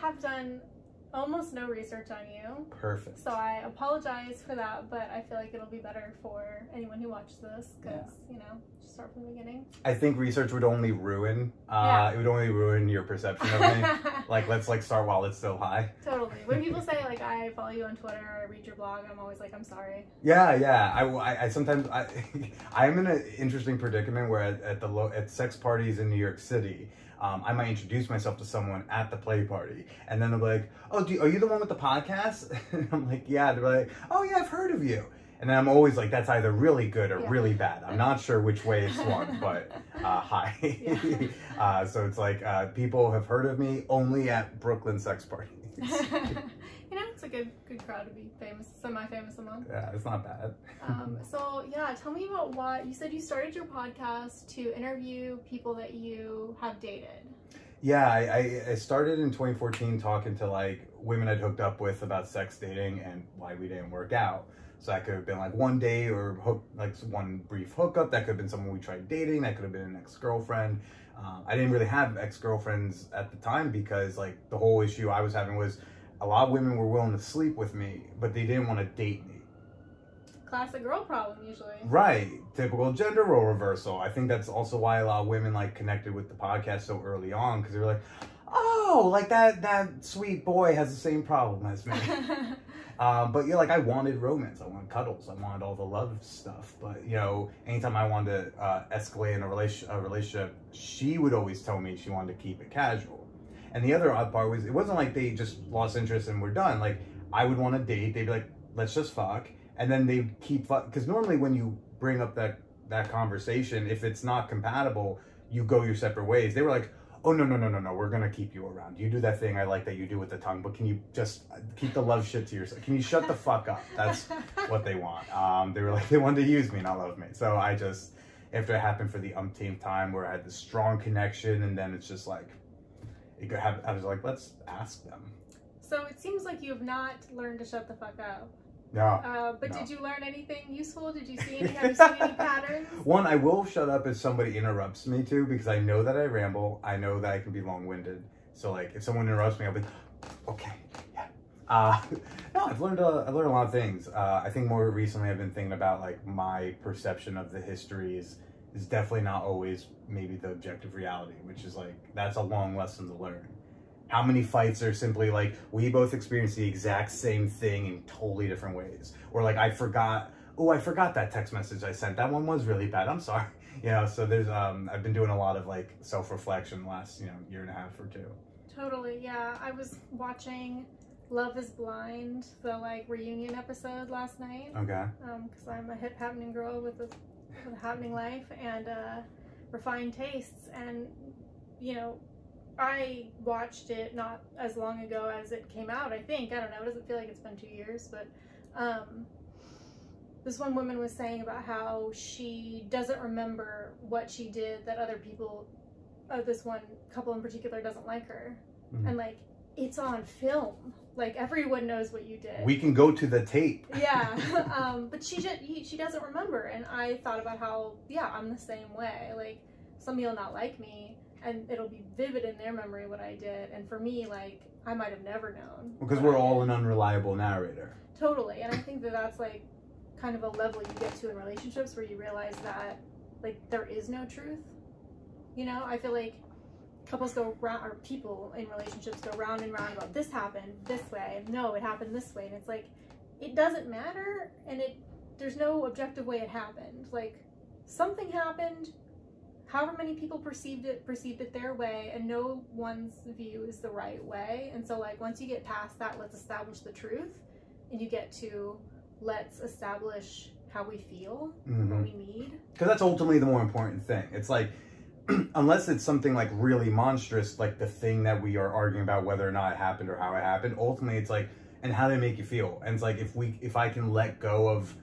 have done almost no research on you. Perfect. So I apologize for that, but I feel like it'll be better for anyone who watches this because, Yeah. you know, just start from the beginning. I think research would only ruin. Uh, Yeah. It would only ruin your perception of me. like, let's like start while it's still high. totally. When people say, like, I follow you on Twitter or I read your blog, I'm always like, I'm sorry. Yeah, yeah. I, I, I sometimes I, I'm in an interesting predicament where at, at the low at sex parties in New York City, um, I might introduce myself to someone at the play party, and then they'll be like, "Oh, do, are you the one with the podcast?" And I'm like, "Yeah." They're like, "Oh, yeah, I've heard of you." And then I'm always like, "That's either really good or Yeah. really bad." I'm not sure which way it's swung, but uh, hi. Yeah. uh, so it's like uh, people have heard of me only at Brooklyn sex parties. A good good crowd to be famous, semi-famous among. yeah, it's not bad. Um, so yeah, tell me about why you said. You started your podcast to interview people that you have dated. Yeah, I, I, I started in 2014 talking to like women I'd hooked up with about sex dating and why we didn't work out. So that could have been like one day or hook, like one brief hookup. That could have been someone we tried dating. That could have been an ex girlfriend. Um, I didn't really have ex girlfriends at the time because like the whole issue I was having was a lot of women were willing to sleep with me, but they didn't want to date me. Classic girl problem usually. Right, typical gender role reversal. I think that's also why a lot of women like connected with the podcast so early on because they were like, "Oh, like that that sweet boy has the same problem as me." um, but yeah, like I wanted romance, I wanted cuddles, I wanted all the love stuff. But you know, anytime I wanted to uh, escalate in a relation a relationship, she would always tell me she wanted to keep it casual. And the other odd part was it wasn't like they just lost interest and we're done. Like I would want to date, they'd be like, "Let's just fuck." and then they keep because normally when you bring up that that conversation if it's not compatible you go your separate ways. They were like oh no no no no no we're gonna keep you around. You do that thing i like that you do with the tongue but can you just keep the love shit to yourself? Can you shut the fuck up? That's what they want. Um they were like they wanted to use me not love me. So i just after it happened for the umpteenth time where i had this strong connection and then it's just like it could have, i was like let's ask them so it seems like you have not learned to shut the fuck up. no Uh, but No. did you learn anything useful? Did you see any? Have you seen any patterns? One, I will shut up if somebody interrupts me too, because I know that I ramble. I know that I can be long-winded. So like, if someone interrupts me, I'll be, okay, yeah. Uh, no, I've learned a, I've learned a lot of things. Uh, I think more recently I've been thinking about like my perception of the history is definitely not always maybe the objective reality, which is like that's a long lesson to learn. How many fights are simply like we both experienced the exact same thing in totally different ways, or like I forgot oh, I forgot that text message I sent. That one was really bad. I'm sorry. You know, so there's um I've been doing a lot of like self-reflection the last, you know, year and a half or two. Totally, yeah. I was watching Love is Blind, the like reunion episode last night. Okay. Um, because I'm a hip happening girl with a, with happening life and uh, refined tastes, and you know, I watched it not as long ago as it came out. I think I don't know. It doesn't feel like it's been two years, but um, this one woman was saying about how she doesn't remember what she did that other people, uh, this one couple in particular, doesn't like her, Mhm. and like it's on film. Like everyone knows what you did. We can go to the tape. yeah, um, but she just he, she doesn't remember, and I thought about how yeah I'm the same way. Like somebody will not like me, and it'll be vivid in their memory what I did, and for me like I might have never known Because we're all an unreliable narrator. totally, and I think that that's like kind of a level you get to in relationships where you realize that like there is no truth. You know, I feel like couples go round or people in relationships go round and round about this happened this way. No it happened this way. And it's like it doesn't matter and it there's no objective way it happened. Like something happened however many people perceived it perceived it their way and no one's view is the right way. And so like once you get past that let's establish the truth and you get to let's establish how we feel what Because we need. Because that's ultimately the more important thing. It's like, unless it's something like really monstrous, like the thing that we are arguing about whether or not it happened or how it happened, ultimately it's like, and how they make you feel. And it's like, if we, if I can let go of,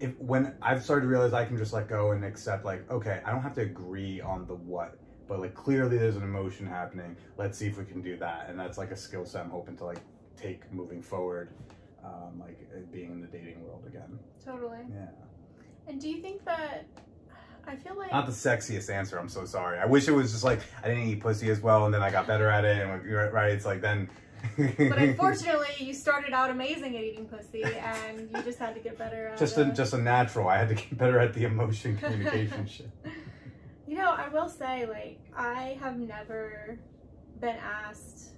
if when I've started to realize I can just let go and accept, like, okay, I don't have to agree on the what, but like clearly there's an emotion happening. Let's see if we can do that. And that's like a skill set I'm hoping to like take moving forward, um, like uh, being in the dating world again. totally Yeah. And do you think that I feel like Not the sexiest answer. I'm so sorry. I wish it was just like I didn't eat pussy as well, and then I got better at it, and right. It's like then. But unfortunately, you started out amazing at eating pussy, and you just had to get better at just it. a just a natural. I had to get better at the emotion communication shit. You know, I will say, like, I have never been asked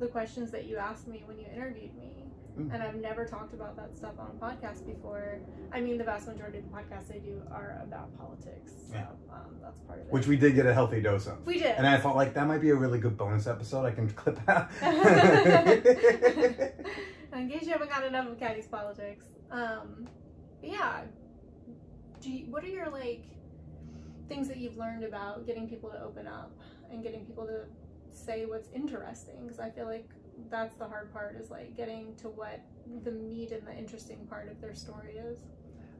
the questions that you asked me when you interviewed me. Mm. And I've never talked about that stuff on a podcast before. I mean, the vast majority of the podcasts I do are about politics. So, Yeah. um, that's part of it. Which we did get a healthy dose of. we did. And I thought like that might be a really good bonus episode I can clip out. In case you haven't got enough of Cathy's politics. Um, yeah. Do you, what are your like things that you've learned about getting people to open up and getting people to say what's interesting? Because I feel like that's the hard part is like getting to what the meat and the interesting part of their story is.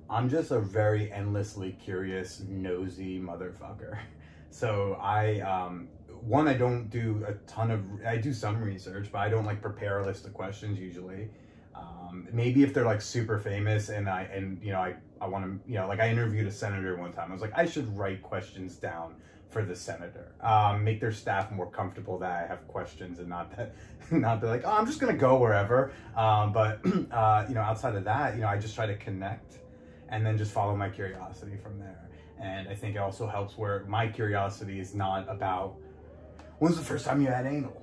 I'm just a very endlessly curious, nosy motherfucker. So I, um, one, I don't do a ton of, I do some research, but I don't like prepare a list of questions usually. Um, maybe if they're like super famous and I, and you know, I, I want to, you know, like I interviewed a senator one time. I was like, I should write questions down for the senator, um, make their staff more comfortable that I have questions and not that, not be like, oh, I'm just gonna go wherever. Um, but uh, you know, outside of that, you know, I just try to connect and then just follow my curiosity from there. And I think it also helps where my curiosity is not about when's the first time you had anal,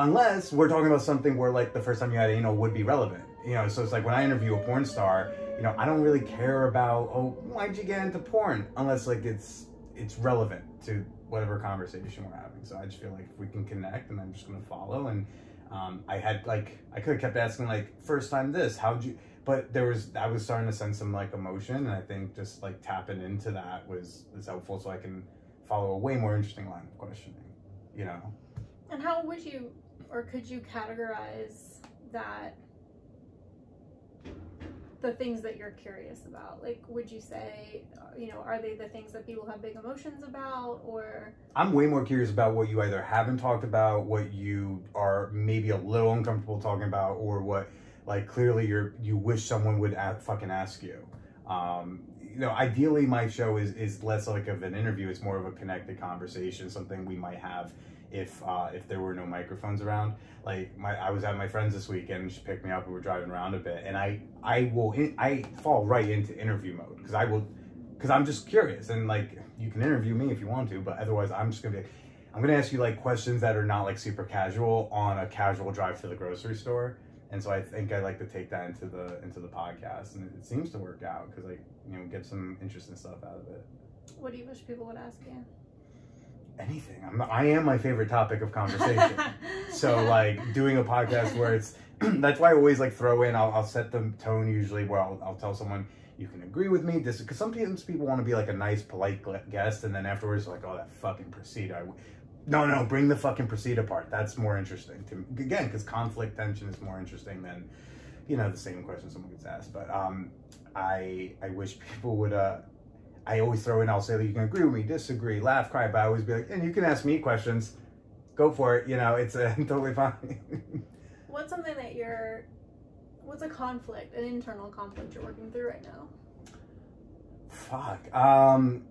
unless we're talking about something where like the first time you had anal would be relevant. You know, so it's like when I interview a porn star, you know, I don't really care about oh why'd you get into porn unless like it's it's relevant to whatever conversation we're having. So I just feel like if we can connect, and I'm just gonna follow. And um, I had like I could have kept asking like first time this, how'd you? But there was I was starting to sense some like emotion, and I think just like tapping into that was was helpful, so I can follow a way more interesting line of questioning. You know. And how would you or could you categorize that the things that you're curious about? Like, would you say, uh, you know, are they the things that people have big emotions about, or I'm way more curious about what you either haven't talked about, what you are maybe a little uncomfortable talking about, or what like clearly you're you wish someone would fucking ask you. Um, you know, ideally my show is is less like of an interview; it's more of a connected conversation, something we might have if uh, if there were no microphones around. Like my, I was at my friend's this weekend. She picked me up, and we are driving around a bit. And I, I will, I fall right into interview mode because I will, because I'm just curious. And like, you can interview me if you want to, but otherwise, I'm just gonna be. I'm gonna ask you like questions that are not like super casual on a casual drive to the grocery store. And so I think I like to take that into the into the podcast, and it, seems to work out because like you know get some interesting stuff out of it. what do you wish people would ask you? Anything. I'm, I am my favorite topic of conversation. So like doing a podcast where it's that's why I always like throw in. I'll, I'll set the tone usually where I'll, I'll tell someone you can agree with me. This because sometimes people want to be like a nice polite guest, and then afterwards like oh that fucking Procida. I, no, no, bring the fucking Procida part. That's more interesting to me. Again, because conflict tension is more interesting than you know the same question someone gets asked. But um, I I wish people would uh. I always throw in, I'll say that you can agree with me, disagree, laugh, cry, but I always be like, and you can ask me questions go for it. You know, it's uh, totally fine. What's something that you're, what's a conflict, an internal conflict you're working through right now? Fuck. Um,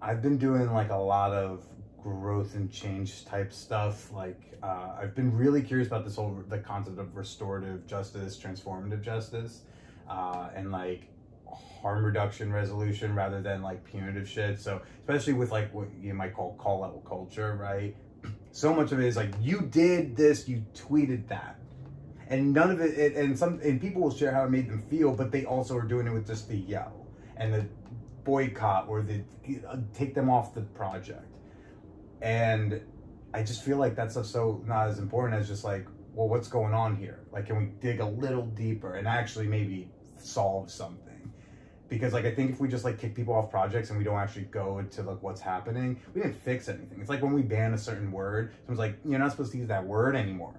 I've been doing like a lot of growth and change type stuff. Like, uh, I've been really curious about this whole the concept of restorative justice, transformative justice, uh, and like harm reduction resolution rather than like punitive shit. So, especially with like what you might call call out culture, right? So much of it is like you did this, you tweeted that. And none of it, it and some, and people will share how it made them feel, but they also are doing it with just the yell and the boycott or the uh, take them off the project. And I just feel like that stuff's so not as important as just like, well, what's going on here? Like, can we dig a little deeper and actually maybe solve something? Because like I think if we just like kick people off projects and we don't actually go into like what's happening, we didn't fix anything. It's like when we ban a certain word, someone's like, you're not supposed to use that word anymore.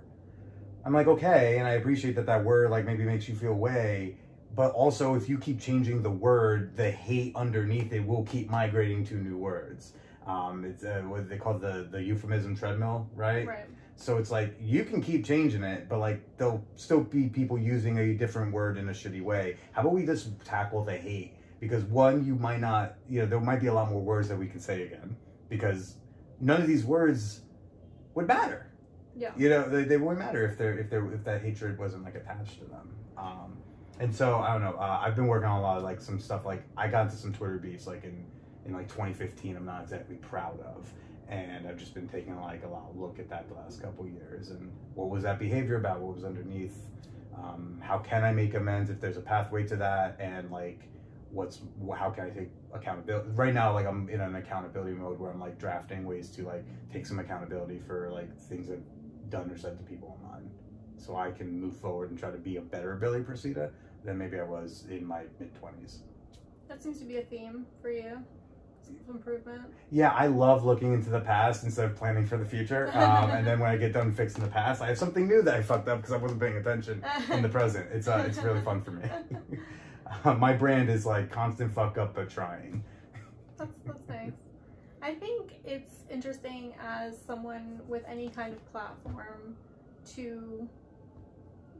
I'm like, okay, and I appreciate that that word like maybe makes you feel way, but also if you keep changing the word, the hate underneath it will keep migrating to new words. Um, it's uh, what they call the the euphemism treadmill, right? Right. So it's like you can keep changing it, but like there'll still be people using a different word in a shitty way. How about we just tackle the hate because one, you might not, you know, there might be a lot more words that we can say again because none of these words would matter. Yeah. You know, they, they wouldn't matter if they're if they're if that hatred wasn't like attached to them. Um, and so I don't know. Uh, I've been working on a lot of like some stuff. Like I got into some Twitter beefs like in in like 2015. I'm not exactly proud of, and I've just been taking like a lot of look at that the last couple years and what was that behavior about? What was underneath? Um, how can I make amends if there's a pathway to that? And like what's how can I take accountability right now like I'm in an accountability mode where I'm like drafting ways to like take some accountability for like things I've done or said to people online so I can move forward and try to be a better Billy Procida than maybe I was in my mid 20s. That seems to be a theme for you. Improvement. Yeah, I love looking into the past instead of planning for the future. Um, and then when I get done fixing the past, I have something new that I fucked up because I wasn't paying attention in the present. It's uh, it's really fun for me. Uh, my brand is like constant fuck up but trying. That's that's nice. I think it's interesting as someone with any kind of platform to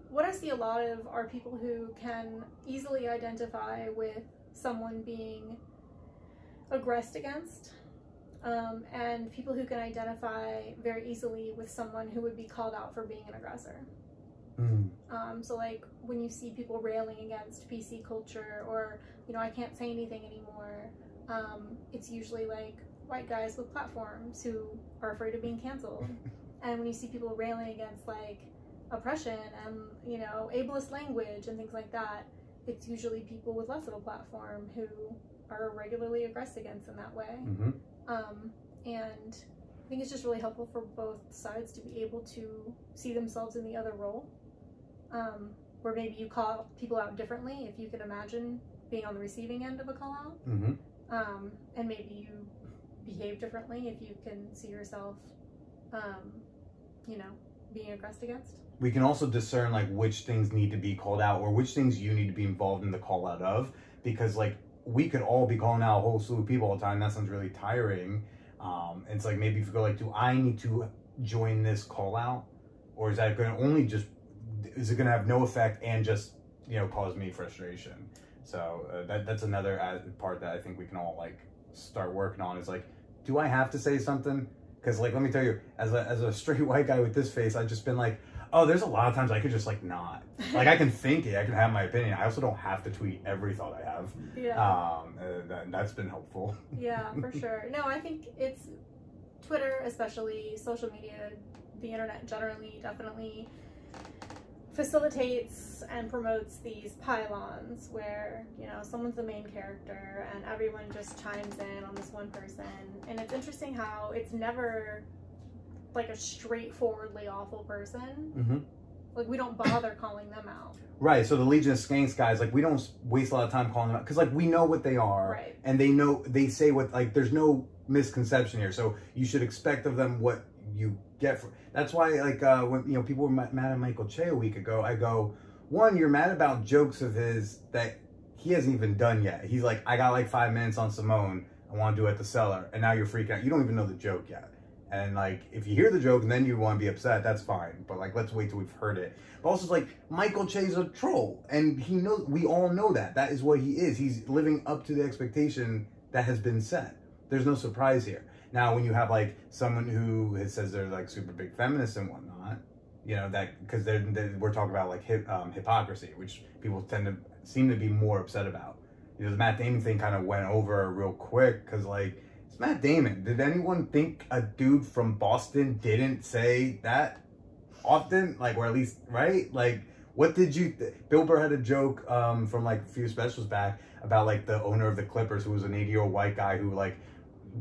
what I see a lot of are people who can easily identify with someone being aggressed against. Um, and people who can identify very easily with someone who would be called out for being an aggressor. Mm. Um, so like when you see people railing against PC culture or you know I can't say anything anymore, um, it's usually like white guys with platforms who are afraid of being canceled. and when you see people railing against like oppression and you know ableist language and things like that, it's usually people with less of a platform who are regularly aggressed against in that way. hmm Um, and I think it's just really helpful for both sides to be able to see themselves in the other role. Um, where maybe you call people out differently if you can imagine being on the receiving end of a call out. hmm Um, and maybe you behave differently if you can see yourself, um, you know, being aggressed against. We can also discern like which things need to be called out or which things you need to be involved in the call out of because like we could all be calling out a whole slew of people all the time. That sounds really tiring. Um, it's like maybe if you go like, do I need to join this call out, or is that going to only just is it going to have no effect and just you know cause me frustration? So uh, that that's another part that I think we can all like start working on is like, do I have to say something? Because like let me tell you, as a as a straight white guy with this face, I've just been like, oh, there's a lot of times I could just like not. Like I can think it, I can have my opinion. I also don't have to tweet every thought I have. Yeah. Um, that, that's been helpful. Yeah, for sure. No, I think it's Twitter, especially social media, the internet generally, definitely facilitates and promotes these pile-ons where, you know, someone's the main character and everyone just chimes in on this one person. And it's interesting how it's never like a straightforwardly awful person. Mm-hmm. Like, we don't bother calling them out. Right. So the Legion of Skanks guys, like we don't waste a lot of time calling them out because like we know what they are, Right. and they know they say what like there's no misconception here. So you should expect of them what you get. For, that's why like uh, when you know people were mad at Michael Che a week ago, I go, one, you're mad about jokes of his that he hasn't even done yet. He's like, I got like five minutes on Simone. I want to do it at the cellar, and now you're freaking out. You don't even know the joke yet. And like, if you hear the joke and then you want to be upset, that's fine. But like, let's wait till we've heard it. But also, it's like Michael Che's a troll, and he knows. We all know that. That is what he is. He's living up to the expectation that has been set. There's no surprise here. Now, when you have like someone who has, says they're like super big feminists and whatnot, you know that because they're, they're we're talking about like hip, um, hypocrisy, which people tend to seem to be more upset about. You know, the Matt Damon thing kind of went over real quick because like it's Matt Damon. Did anyone think a dude from Boston didn't say that often? Like, or at least right? Like, what did you? Th- Bill Burr had a joke um, from like a few specials back about like the owner of the Clippers, who was an 80 year old white guy who like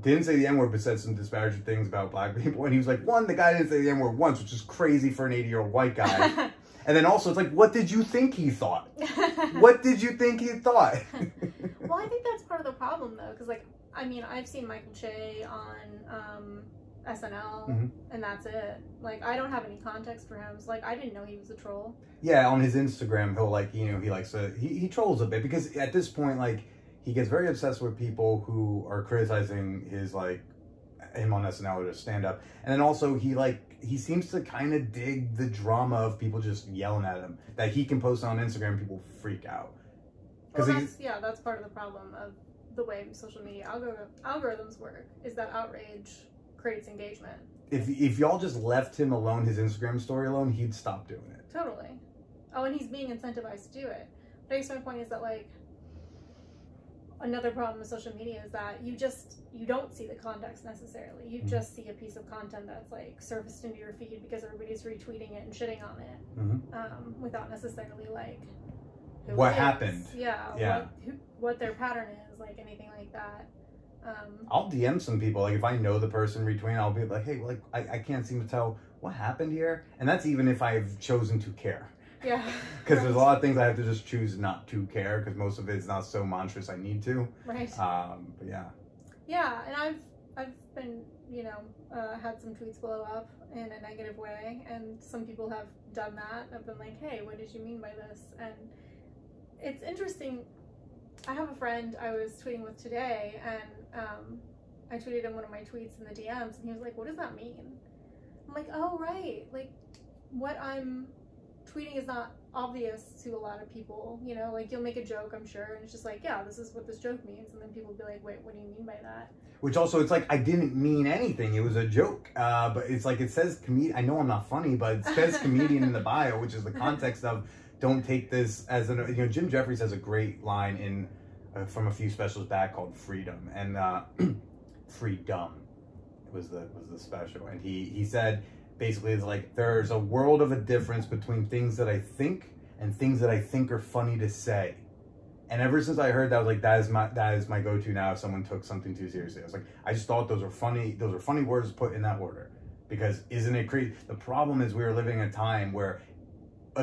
didn't say the N word, but said some disparaging things about black people. And he was like, one, the guy didn't say the N word once, which is crazy for an 80 year old white guy. and then also, it's like, what did you think he thought? What did you think he thought? Well, I think that's part of the problem, though, because like I mean, I've seen Michael Che on um, SNL, Mhm. and that's it. Like, I don't have any context for him. So, like, I didn't know he was a troll. yeah, on his Instagram, he'll like, you know, he likes to, he, he trolls a bit because at this point, like, he gets very obsessed with people who are criticizing his, like, him on SNL or stand up. And then also, he, like, he seems to kind of dig the drama of people just yelling at him that he can post on Instagram, people freak out. Well, Because that's, yeah, that's part of the problem of the way social media algor- algorithms work is that outrage creates engagement. if if y'all just left him alone, his Instagram story alone, he'd stop doing it. Totally. Oh, and he's being incentivized to do it. But I guess my point is that like another problem with social media is that you just you don't see the context necessarily. You Mhm. just see a piece of content that's like surfaced into your feed because everybody's retweeting it and shitting on it, hmm um, without necessarily like What is. happened? Yeah. Yeah. What who, what their pattern is, like anything like that. Um, I'll DM some people. Like if I know the person retweeting, I'll be like, hey, like I, I can't seem to tell what happened here. And that's even if I've chosen to care. yeah. Because there's a lot of things I have to just choose not to care because most of it's not so monstrous I need to. Right. Um, but yeah. Yeah, and I've I've been you know uh, had some tweets blow up in a negative way, and some people have done that. I've been like, hey, what did you mean by this? And it's interesting. I have a friend I was tweeting with today, and um, I tweeted him one of my tweets in the DMs, and he was like, "What does that mean?" I'm like, "Oh, right. Like, what I'm tweeting is not obvious to a lot of people. You know, like you'll make a joke, I'm sure, and it's just like, yeah, this is what this joke means, and then people will be like, wait, what do you mean by that?" Which also, it's like I didn't mean anything. It was a joke. Uh, but it's like it says comedian. I know I'm not funny, but it says comedian in the bio, which is the context of don't take this as an. You know, Jim Jefferies has a great line in uh, from a few specials back called Freedumb and uh, Freedumb was the was the special, and he he said basically it's like there's a world of a difference between things that I think and things that I think are funny to say. And ever since I heard that, I was like, that is my that is my go-to now. If someone took something too seriously, I was like, I just thought those are funny. Those are funny words put in that order. Because isn't it crazy? The problem is we are living in a time where,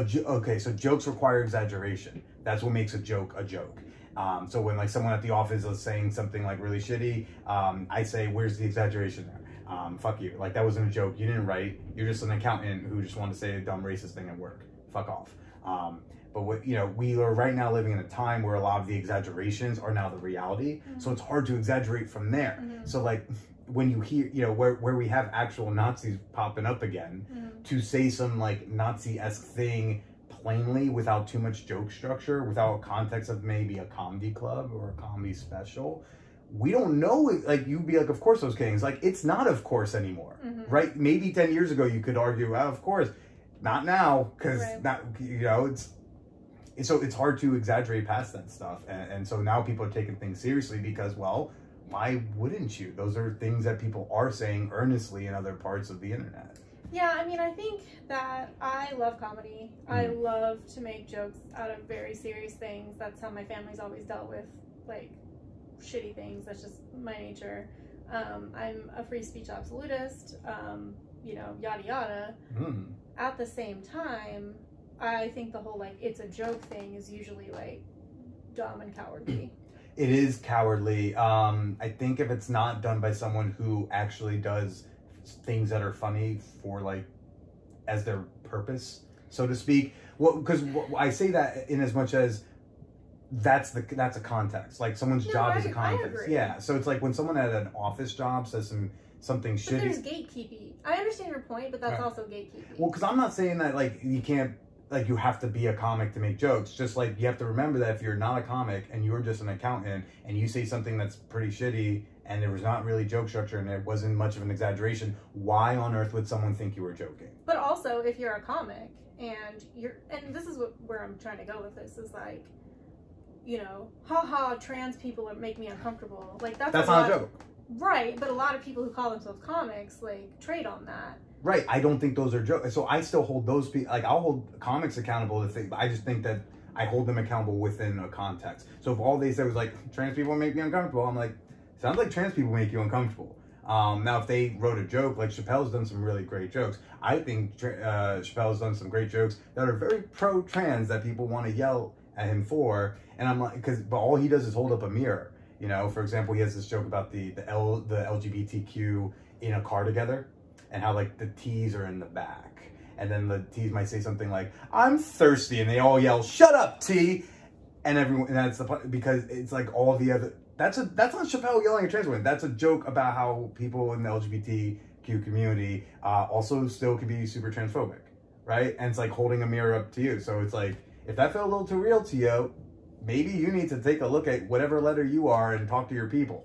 jo- okay, so jokes require exaggeration. That's what makes a joke a joke. Um, so when like someone at the office is saying something like really shitty, um, I say, where's the exaggeration there? Um, fuck you. Like that wasn't a joke. You didn't write. You're just an accountant who just wanted to say a dumb racist thing at work. Fuck off. Um, but what you know, we are right now living in a time where a lot of the exaggerations are now the reality. So it's hard to exaggerate from there. Mhm. So like when you hear, you know, where where we have actual Nazis popping up again, Mhm. to say some like Nazi esque thing plainly without too much joke structure, without context of maybe a comedy club or a comedy special. We don't know. Like you'd be like, of course those kings. Like it's not of course anymore, Mhm. right? Maybe ten years ago you could argue, well, of course, not now because Right. not you know it's. So it's hard to exaggerate past that stuff, and, and so now people are taking things seriously because, well, why wouldn't you? Those are things that people are saying earnestly in other parts of the internet. Yeah, I mean, I think that I love comedy. I Mhm. love to make jokes out of very serious things. That's how my family's always dealt with, like, shitty things. That's just my nature. Um, I'm a free speech absolutist, um, you know, yada yada. Hmm. At the same time, I think the whole, like, it's a joke thing is usually, like, dumb and cowardly. It is cowardly. Um, I think if it's not done by someone who actually does things that are funny for like as their purpose, so to speak. Well, because I say that in as much as that's the that's a context. Like someone's No, job I- is a context. Yeah. So it's like when someone at an office job says some something But there's gatekeeping. I understand your point, but that's Right. also gatekeeping. Well, because I'm not saying that like you can't like you have to be a comic to make jokes. Just like you have to remember that if you're not a comic and you're just an accountant and you say something that's pretty shitty and there was not really joke structure and it wasn't much of an exaggeration, why on earth would someone think you were joking? But also, if you're a comic and you're, and this is what where I'm trying to go with this is like, you know, haha, trans people make me uncomfortable. Like that's, That's not a joke. right? But a lot of people who call themselves comics like trade on that. Right. I don't think those are jokes. So I still hold those people like I'll hold comics accountable to things. I just think that I hold them accountable within a context. So if all they said was like trans people make me uncomfortable, I'm like, sounds like trans people make you uncomfortable. Um, now, if they wrote a joke, like Chappelle's done some really great jokes. I think uh, Chappelle's done some great jokes that are very pro-trans that people want to yell at him for. And I'm like, because but all he does is hold up a mirror. You know, for example, he has this joke about the the L the LGBTQ in a car together, and how like the T's are in the back, and then the T's might say something like "I'm thirsty," and they all yell "Shut up, T!" and everyone and that's the because it's like all the other that's a that's not Chappelle yelling at trans women. That's a joke about how people in the LGBTQ community uh, also still can be super transphobic, right? And it's like holding a mirror up to you. So it's like if that felt a little too real to you, maybe you need to take a look at whatever letter you are and talk to your people.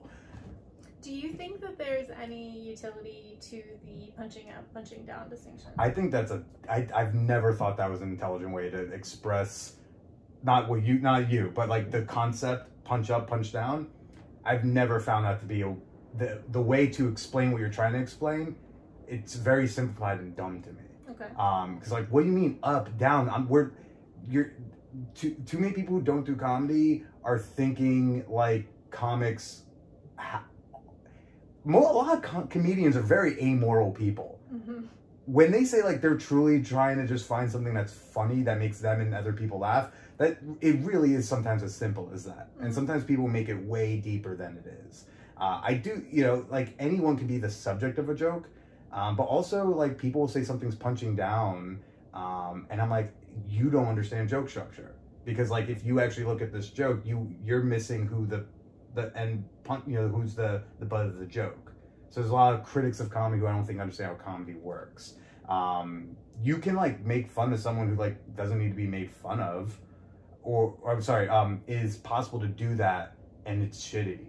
Do you think that there's any utility to the punching up, punching down distinction? I think that's a. I, I've never thought that was an intelligent way to express, not what you, not you, but like the concept punch up, punch down. I've never found that to be a, the the way to explain what you're trying to explain. It's very simplified and dumb to me. okay. Um, because like, what do you mean up, down? I'm we're you're too too many people who don't do comedy are thinking like comics. A lot of com- comedians are very amoral people. hmm When they say like they're truly trying to just find something that's funny that makes them and other people laugh, that it really is sometimes as simple as that. And Mhm. sometimes people make it way deeper than it is. Uh, I do, you know, like anyone can be the subject of a joke, um, but also like people will say something's punching down, um, and I'm like, you don't understand joke structure because like if you actually look at this joke, you you're missing who the the and you know who's the the butt of the joke. So there's a lot of critics of comedy who I don't think understand how comedy works. Um, you can like make fun of someone who like doesn't need to be made fun of, or, or I'm sorry, um, it is possible to do that and it's shitty.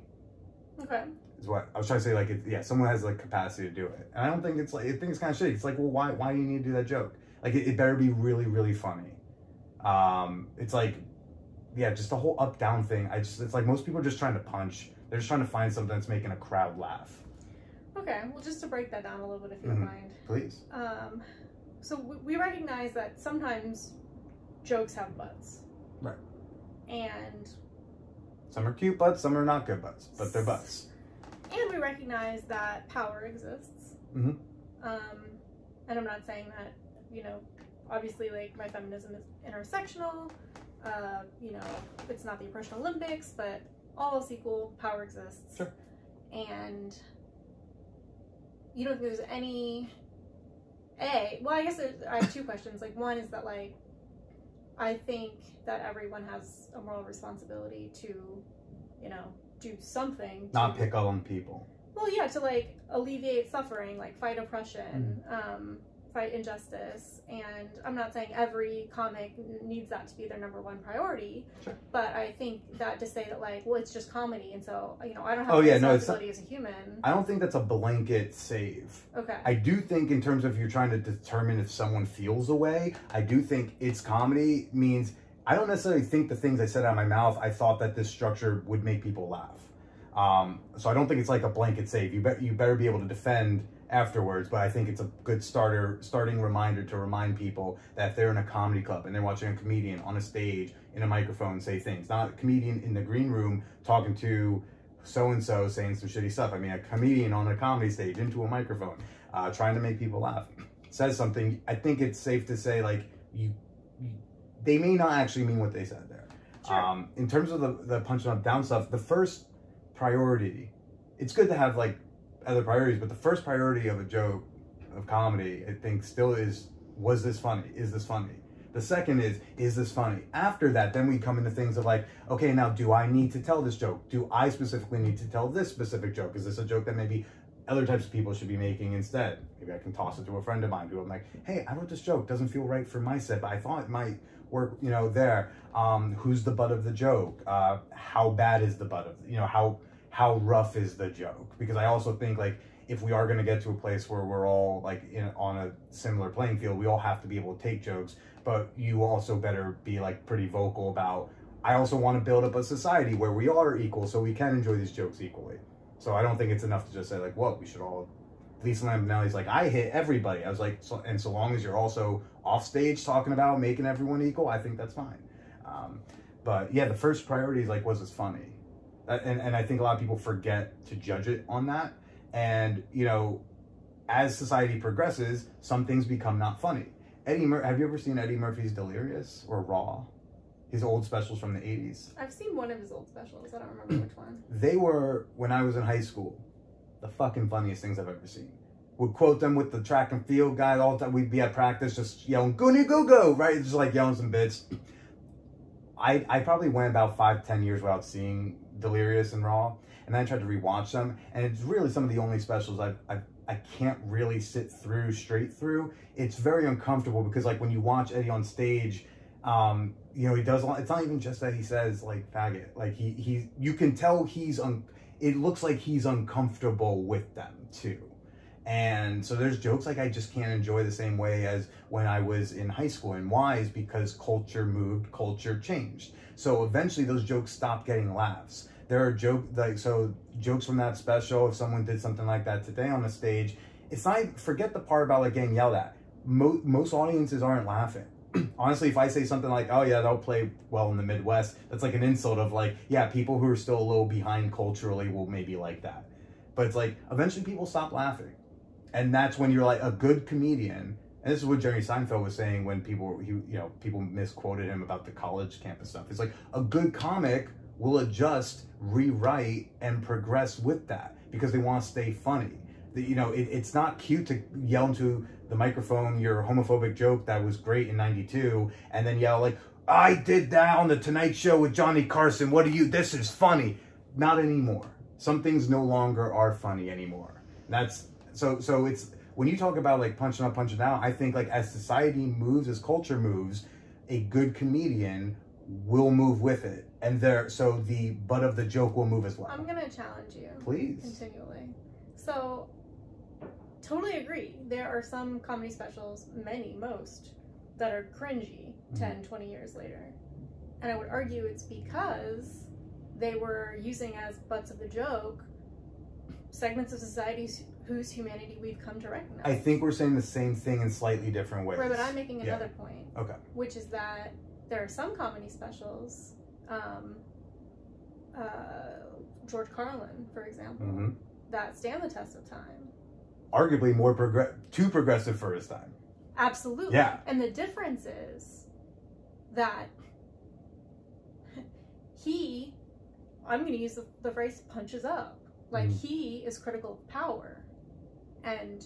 Okay. Is what I was trying to say. Like, it, yeah, someone has like capacity to do it, and I don't think it's like I think it's kind of shitty. It's like, well, why why do you need to do that joke? Like, it, it better be really really funny. Um, it's like, yeah, just the whole up down thing. I just it's like most people are just trying to punch. They're just trying to find something that's making a crowd laugh. Okay. Well, just to break that down a little bit, if you Mhm. don't mind. Please. Um, so we, we recognize that sometimes jokes have butts. Right. And Some are cute butts, some are not good butts, but they're butts. and we recognize that power exists. Mm-hmm. Um, and I'm not saying that you know, obviously, like my feminism is intersectional. Uh, you know, it's not the oppression Olympics, but all else equal, power exists. Sure. And you don't think there's any a well, I guess I have two questions. Like one is that like I think that everyone has a moral responsibility to, you know, do something. To, Not pick on people. Well, yeah, to like alleviate suffering, like fight oppression, um, fight injustice. And I'm not saying every comic needs that to be their number one priority, Sure. but I think that to say that like, well, it's just comedy, and so you know, I don't have Oh, yeah, no, it's not- as a human. I don't think that's a blanket save. Okay. I do think, in terms of you're trying to determine if someone feels a way, I do think it's comedy means I don't necessarily think the things I said out of my mouth. I thought that this structure would make people laugh. Um, so I don't think it's like a blanket save. You bet you better be able to defend afterwards. But I think it's a good starter, starting reminder to remind people that they're in a comedy club and they're watching a comedian on a stage in a microphone say things, not a comedian in the green room talking to so and so saying some shitty stuff. I mean, a comedian on a comedy stage into a microphone, uh, trying to make people laugh, says something. I think it's safe to say like you, you they may not actually mean what they said there. Sure. Um, in terms of the the punching up down stuff, the first priority, it's good to have like other priorities, but the first priority of a joke of comedy, I think, still is was this funny? Is this funny? The second is, is this funny? After that, then we come into things of like, okay, now do I need to tell this joke? Do I specifically need to tell this specific joke? Is this a joke that maybe other types of people should be making instead? Maybe I can toss it to a friend of mine who I'm like, hey, I wrote this joke, doesn't feel right for my set, but I thought it might work, you know, there. Um, who's the butt of the joke? Uh, how bad is the butt of, you know, how how rough is the joke? Because I also think like if we are going to get to a place where we're all like in on a similar playing field, we all have to be able to take jokes. But you also better be like pretty vocal about. I also want to build up a society where we are equal, so we can enjoy these jokes equally. So I don't think it's enough to just say like, "What we should all." Lisa Lampanelli's like, "I hit everybody." I was like, so, and so long as you're also off stage talking about making everyone equal, I think that's fine. Um, but yeah, the first priority is like, was this funny? Uh, and and I think a lot of people forget to judge it on that. And you know, as society progresses, some things become not funny. Eddie, Mur- have you ever seen Eddie Murphy's Delirious or Raw? His old specials from the '80s. I've seen one of his old specials. I don't remember which one. They were when I was in high school, the fucking funniest things I've ever seen. Would quote them with the track and field guys all the time. We'd be at practice just yelling "Goonie go go!" Right, just like yelling some bits. I I probably went about five ten years without seeing Delirious and Raw, and then I tried to rewatch them, and it's really some of the only specials I've, I've I can't really sit through straight through. It's very uncomfortable because like when you watch Eddie on stage, Um, you know, he does. It's not even just that he says like faggot. Like he he, you can tell he's un. It looks like he's uncomfortable with them too. And so there's jokes like I just can't enjoy the same way as when I was in high school. And why is because culture moved, culture changed. So eventually those jokes stopped getting laughs. There are joke like so jokes from that special. If someone did something like that today on the stage, it's not forget the part about like getting yelled at. Mo- most audiences aren't laughing. Honestly, if I say something like, "Oh yeah, that'll play well in the Midwest," that's like an insult of like, yeah, people who are still a little behind culturally will maybe like that. But it's like eventually people stop laughing and that's when you're like a good comedian and this is what jerry seinfeld was saying when people he, you know people misquoted him about the college campus stuff it's like a good comic will adjust rewrite and progress with that because they want to stay funny. The, you know it, it's not cute to yell into the microphone your homophobic joke that was great in 92 and then yell like i did that on the tonight show with johnny carson. What do you this is funny. Not anymore. Some things no longer are funny anymore. That's so so it's when you talk about like punching up punching down i think like as society moves as culture moves a good comedian will move with it and there so the butt of the joke will move as well I'm gonna challenge you please continually. So, totally agree. There are some comedy specials, many, most, that are cringy Mhm. 10, 20 years later. And I would argue it's because they were using as butts of the joke segments of society whose humanity we've come to recognize. i think we're saying the same thing in slightly different ways Right, but I'm making Yeah. another point. Okay. Which is that there are some comedy specials, um, uh, George Carlin, for example, hmm that stand the test of time. arguably more progress too progressive for his time Absolutely. Yeah. And the difference is that he, I'm going to use the, the phrase punches up. Like Mhm. he is critical of power. And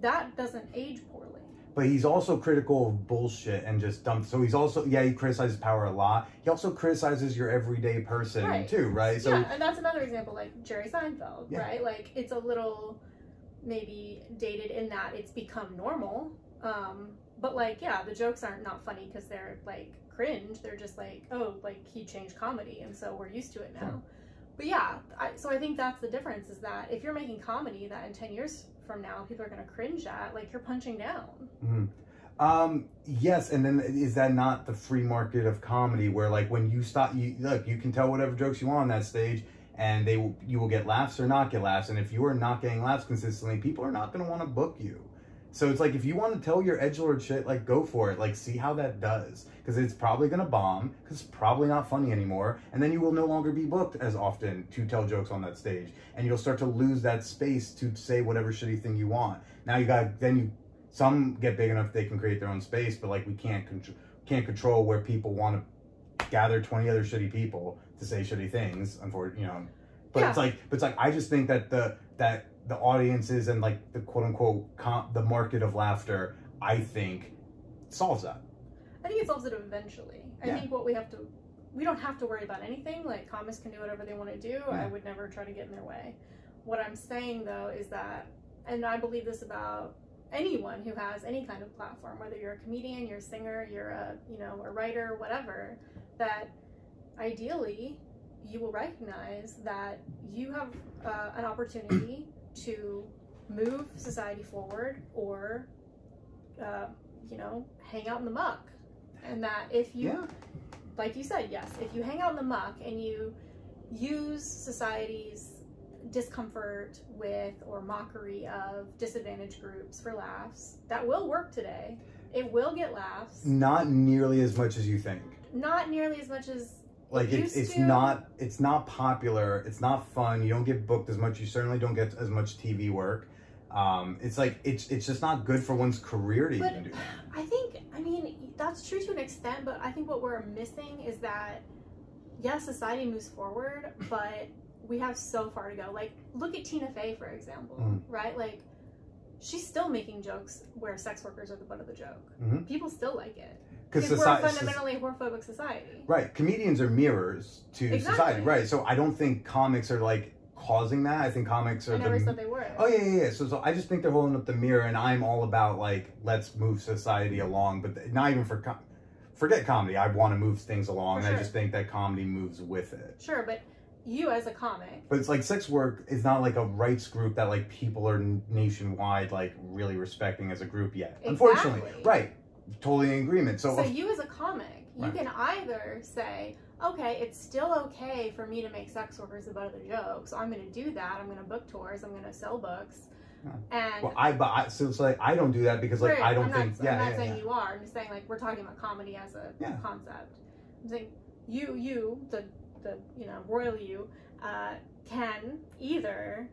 that doesn't age poorly. But he's also critical of bullshit and just dump so he's also yeah he criticizes power a lot he also criticizes your everyday person Right. too right so yeah, and that's another example, like Jerry Seinfeld, Yeah. right? Like it's a little maybe dated in that it's become normal. Um, but like, yeah, the jokes aren't not funny because they're like cringe. They're just like, oh, like he changed comedy, and so we're used to it now. Sure. But yeah, I, so I think that's the difference is that if you're making comedy that in ten years from now people are gonna cringe at, like you're punching down. Mhm. Um, yes, and then is that not the free market of comedy where like when you stop you look, you can tell whatever jokes you want on that stage and they will you will get laughs or not get laughs. And if you are not getting laughs consistently, people are not gonna want to book you. So it's like if you want to tell your edgelord shit, like go for it. Like see how that does. Because it's probably gonna bomb, because it's probably not funny anymore, and then you will no longer be booked as often to tell jokes on that stage. And you'll start to lose that space to say whatever shitty thing you want. Now you got then you some get big enough they can create their own space, but like we can't control can't control where people want to gather twenty other shitty people to say shitty things. Unfortunately, you know. But it's like, but it's like I just think that the that the audiences and like the quote unquote com- the market of laughter, I think, solves that. I think it solves it eventually. I Yeah. think what we have to, we don't have to worry about anything. Like comics can do whatever they want to do. I would never try to get in their way. What I'm saying though is that, and I believe this about anyone who has any kind of platform, whether you're a comedian, you're a singer, you're a you know a writer, whatever, that ideally you will recognize that you have uh, an opportunity to move society forward or uh, you know hang out in the muck and that if you Yeah. like you said yes if you hang out in the muck and you use society's discomfort with or mockery of disadvantaged groups for laughs that will work today it will get laughs Not nearly as much as you think. not nearly as much as Like It it's it's to. not it's not popular. It's not fun. You don't get booked as much. You certainly don't get as much TV work. Um, it's like it's it's just not good for one's career to But- even do that. I think, I mean, that's true to an extent, but I think what we're missing is that, yes, society moves forward, but we have so far to go. Like, look at Tina Fey, for example, Mm. right? Like, she's still making jokes where sex workers are the butt of the joke. Mhm. People still like it. Because we're a fundamentally homophobic society. right? Comedians are mirrors to Exactly. society, right? So I don't think comics are like causing that. I think comics are I never the said they were. Oh yeah, yeah, yeah. So, so I just think they're holding up the mirror, and I'm all about like let's move society along, but th- not even for com- forget comedy. I want to move things along. And I just think that comedy moves with it. Sure, but you as a comic, But it's like sex work is not like a rights group that like people are nationwide like really respecting as a group yet. Unfortunately, right? Totally in agreement. So, so, you as a comic, you Right. can either say, okay, it's still okay for me to make sex workers about other jokes. I'm going to do that. I'm going to book tours. I'm going to sell books. And well, I but I, so it's like I don't do that because like I don't I'm think Not, yeah I'm not yeah, saying yeah. you are. I'm just saying like we're talking about comedy as a Yeah. concept. I'm saying you, you, the the you know royal you, uh, can either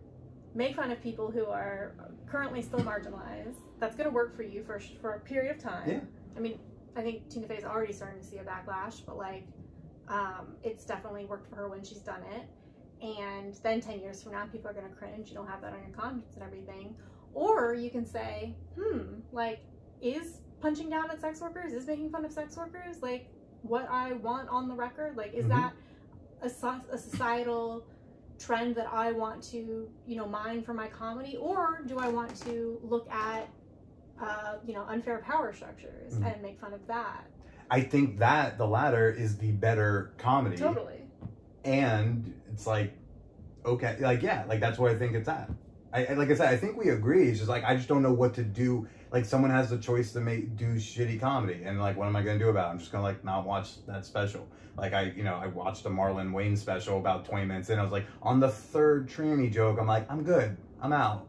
make fun of people who are currently still marginalized. That's going to work for you for for a period of time. Yeah. I mean, I think Tina Fey is already starting to see a backlash, but like, um, it's definitely worked for her when she's done it. And then ten years from now, people are going to cringe. You don't have that on your conscience and everything. Or you can say, hmm, like, is punching down at sex workers, is making fun of sex workers, like, what I want on the record? Like, is Mhm. that a, a societal trend that I want to, you know, mine for my comedy? Or do I want to look at, uh, you know, unfair power structures Mhm. and make fun of that? I think that the latter is the better comedy. Totally. and it's like okay like yeah like that's where i think it's at I, I- like i said i think we agree it's just like i just don't know what to do like someone has the choice to make do shitty comedy and like what am i gonna do about it? I'm just gonna like not watch that special. Like i you know i watched a Marlon Wayans special about 20 minutes in. I was like on the third tranny joke i'm like i'm good. I'm out.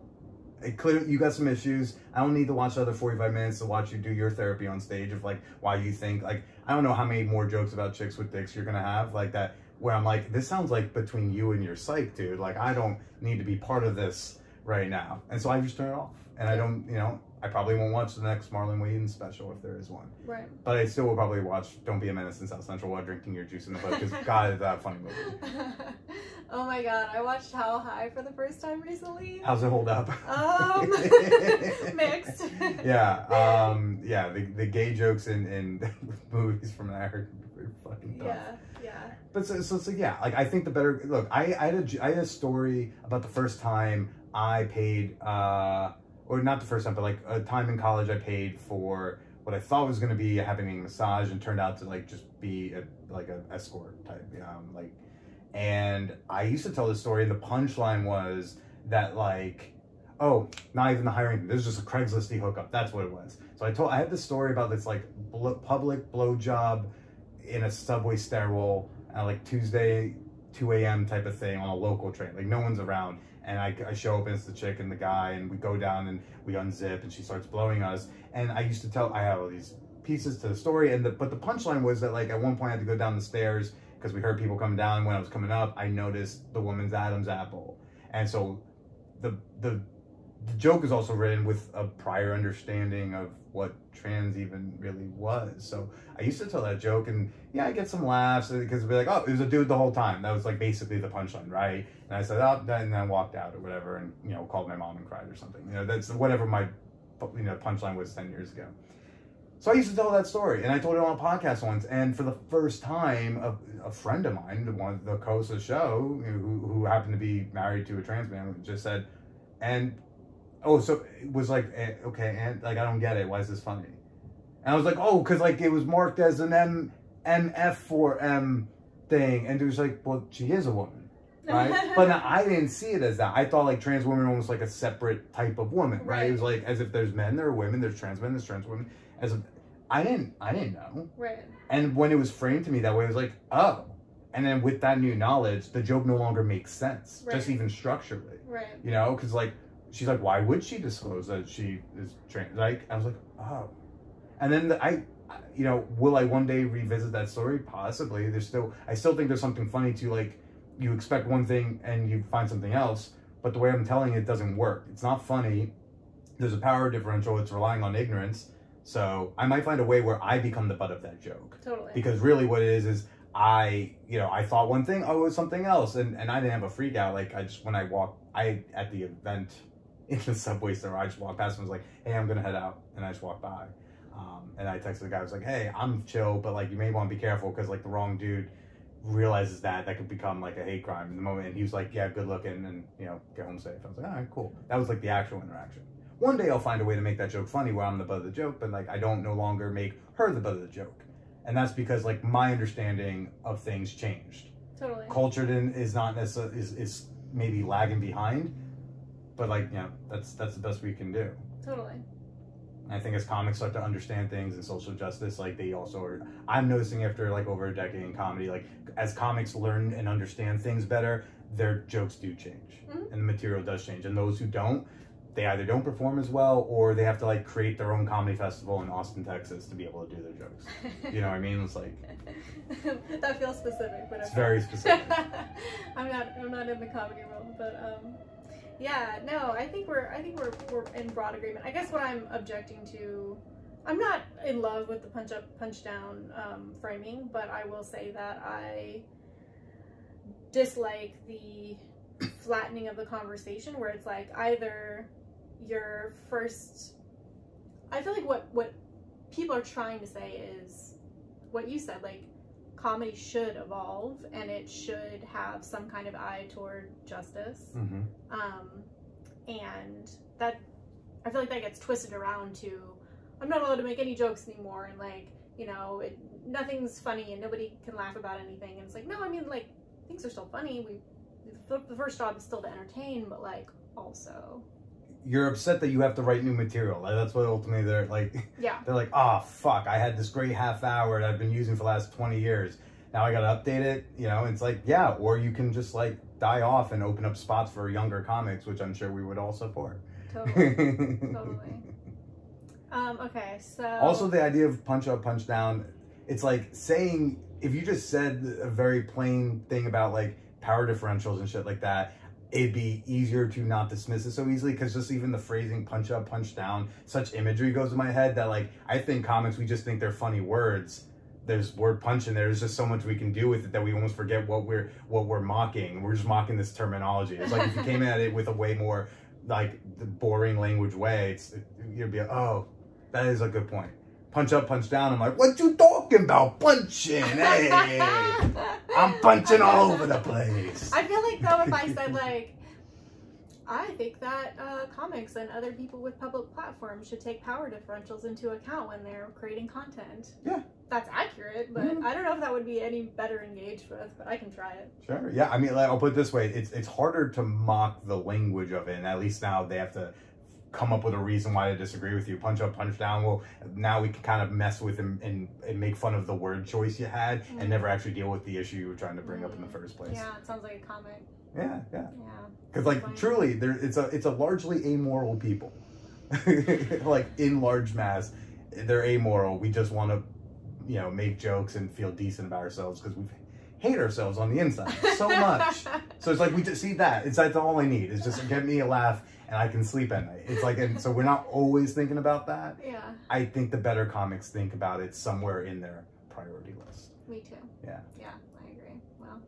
It clear you got some issues. I don't need to watch another 45 minutes to watch you do your therapy on stage of like why you think like I don't know how many more jokes about chicks with dicks you're gonna have like that where I'm like this sounds like between you and your psych dude. Like I don't need to be part of this right now. And so I just turn it off. And I don't you know I probably won't watch the next Marlon Wayans special if there is one Right. but I still will probably watch Don't Be a Menace in South Central while drinking your juice in the hood because God is that a funny movie. oh my god, I watched How High for the first time recently. How's it hold up? Um, mixed. yeah, um, yeah. The, the gay jokes in, in movies from that are fucking tough. Yeah, yeah. But so, so, so yeah, like I think the better look. I, I had a I had a story about the first time I paid, uh, or not the first time, but like a time in college I paid for what I thought was going to be a happening massage, and turned out to like just be a, like a escort type, um, like. And I used to tell this story, and the punchline was that like, oh, not even the hiring. This is just a Craigslist hookup. That's what it was. So I told I had this story about this like bl- public blowjob in a subway stairwell at like Tuesday, 2 a.m. type of thing on a local train. Like no one's around. And I, I show up and it's the chick and the guy and we go down and we unzip and she starts blowing us. And I used to tell, I have all these pieces to the story. And the, but the punchline was that like at one point I had to go down the stairs because we heard people coming down. When I was coming up, I noticed the woman's Adam's apple. And so the, the, the joke is also written with a prior understanding of what trans even really was. So I used to tell that joke, and yeah, I get some laughs uh, because it'd be like, "Oh, it was a dude the whole time." That was like basically the punchline, right? And I said, "Oh," and then I walked out or whatever, and you know, called my mom and cried or something. You know, that's whatever my you know punchline was ten years ago. So I used to tell that story, and I told it on a podcast once. And for the first time, a, a friend of mine, the one the co-host of the show, who, who happened to be married to a trans man, just said, and oh, so it was like, eh, okay, and like I don't get it. Why is this funny? And I was like, oh, because like it was marked as an M MF for M thing, and it was like, well, she is a woman, right? but now, I didn't see it as that. I thought like trans women were almost like a separate type of woman, right? Right. It was like as if there's men, there are women, there's trans men, there's trans women. As I didn't, I didn't know. right. And when it was framed to me that way, it was like, oh. And then with that new knowledge, the joke no longer makes sense, just even structurally Right. you know because like she's like why would she disclose that she is trans like i was like oh. And then the, I, you know will i one day revisit that story? Possibly. There's still i still think there's something funny to like you expect one thing and you find something else but the way i'm telling it doesn't work. It's not funny. There's a power differential. It's relying on ignorance. So i might find a way where i become the butt of that joke. Totally. because really what it is is I, you know, I thought one thing, oh, it was something else, and and I didn't have a freak out. Like I just when I walked, I at the event in the subway store, I just walked past and was like, hey, I'm gonna head out, and I just walked by, um, and I texted the guy, I was like, hey, I'm chill, but like you may want to be careful because like the wrong dude realizes that that could become like a hate crime in the moment, and he was like, yeah, good looking, and you know, get home safe. I was like, all right, cool. That was like the actual interaction. One day I'll find a way to make that joke funny where I'm the butt of the joke, but like I don't no longer make her the butt of the joke. and that's because like my understanding of things changed. Totally. Culture is not necessarily is, is maybe lagging behind, but like you know that's that's the best we can do. Totally. I think as comics start to understand things and social justice, like they also are. I'm noticing after like over a decade in comedy, like as comics learn and understand things better, their jokes do change Mhm. and the material does change. And those who don't, they either don't perform as well or they have to like create their own comedy festival in Austin, Texas to be able to do their jokes. You know what I mean? It's like that feels specific, but it's okay. very specific. I'm not I'm not in the comedy world, but um yeah, no, I think we're I think we're we're in broad agreement. I guess what I'm objecting to I'm not in love with the punch up punch down um, framing, but I will say that I dislike the flattening of the conversation where it's like either your first I feel like what what people are trying to say is what you said like comedy should evolve and it should have some kind of eye toward justice. Hmm um, and that i feel like that gets twisted around to i'm not allowed to make any jokes anymore and like you know it, nothing's funny and nobody can laugh about anything. And it's like no i mean like things are still funny. We the, the first job is still to entertain but like also You're upset that you have to write new material. Like, that's what ultimately they're like. yeah They're like, oh fuck, I had this great half hour that I've been using for the last 20 years. Now I gotta update it, you know, it's like, yeah, or you can just like die off and open up spots for younger comics, which I'm sure we would all support. totally totally um, okay so also, the idea of punch up, punch down, it's like saying, if you just said a very plain thing about like power differentials and shit like that, it'd be easier to not dismiss it so easily because just even the phrasing punch up, punch down, such imagery goes in my head that like I think comics we just think they're funny words. There's word punch in there. There's just so much we can do with it that we almost forget what we're what we're mocking. We're just mocking this terminology. It's like if you came at it with a way more like the boring language way, it's you'd be like, oh, that is a good point. Punch up, punch down. I'm like, what you talking about? Punching, hey. I'm punching all over the place. I feel like though if I said like I think that uh, comics and other people with public platforms should take power differentials into account when they're creating content. Yeah. That's accurate, but Mhm. I don't know if that would be any better engaged with, but I can try it. Sure. Yeah. I mean, like, I'll put it this way: it's it's harder to mock the language of it, and at least now they have to come up with a reason why to disagree with you. Punch up, punch down. Well, now we can kind of mess with and, and, and make fun of the word choice you had, Mhm. and never actually deal with the issue you were trying to bring up in the first place. Yeah, it sounds like a comic. Yeah. Yeah. Yeah. Because like Funny. truly, there it's a it's a largely amoral people. like in large mass, they're amoral. We just want to, you know, make jokes and feel decent about ourselves because we hate ourselves on the inside so much. So it's like we just see that. It's that's all I need. Is just get me a laugh and I can sleep at night. It's like and so we're not always thinking about that. yeah, I think the better comics think about it somewhere in their priority list. me too. Yeah. Yeah, I agree. Well,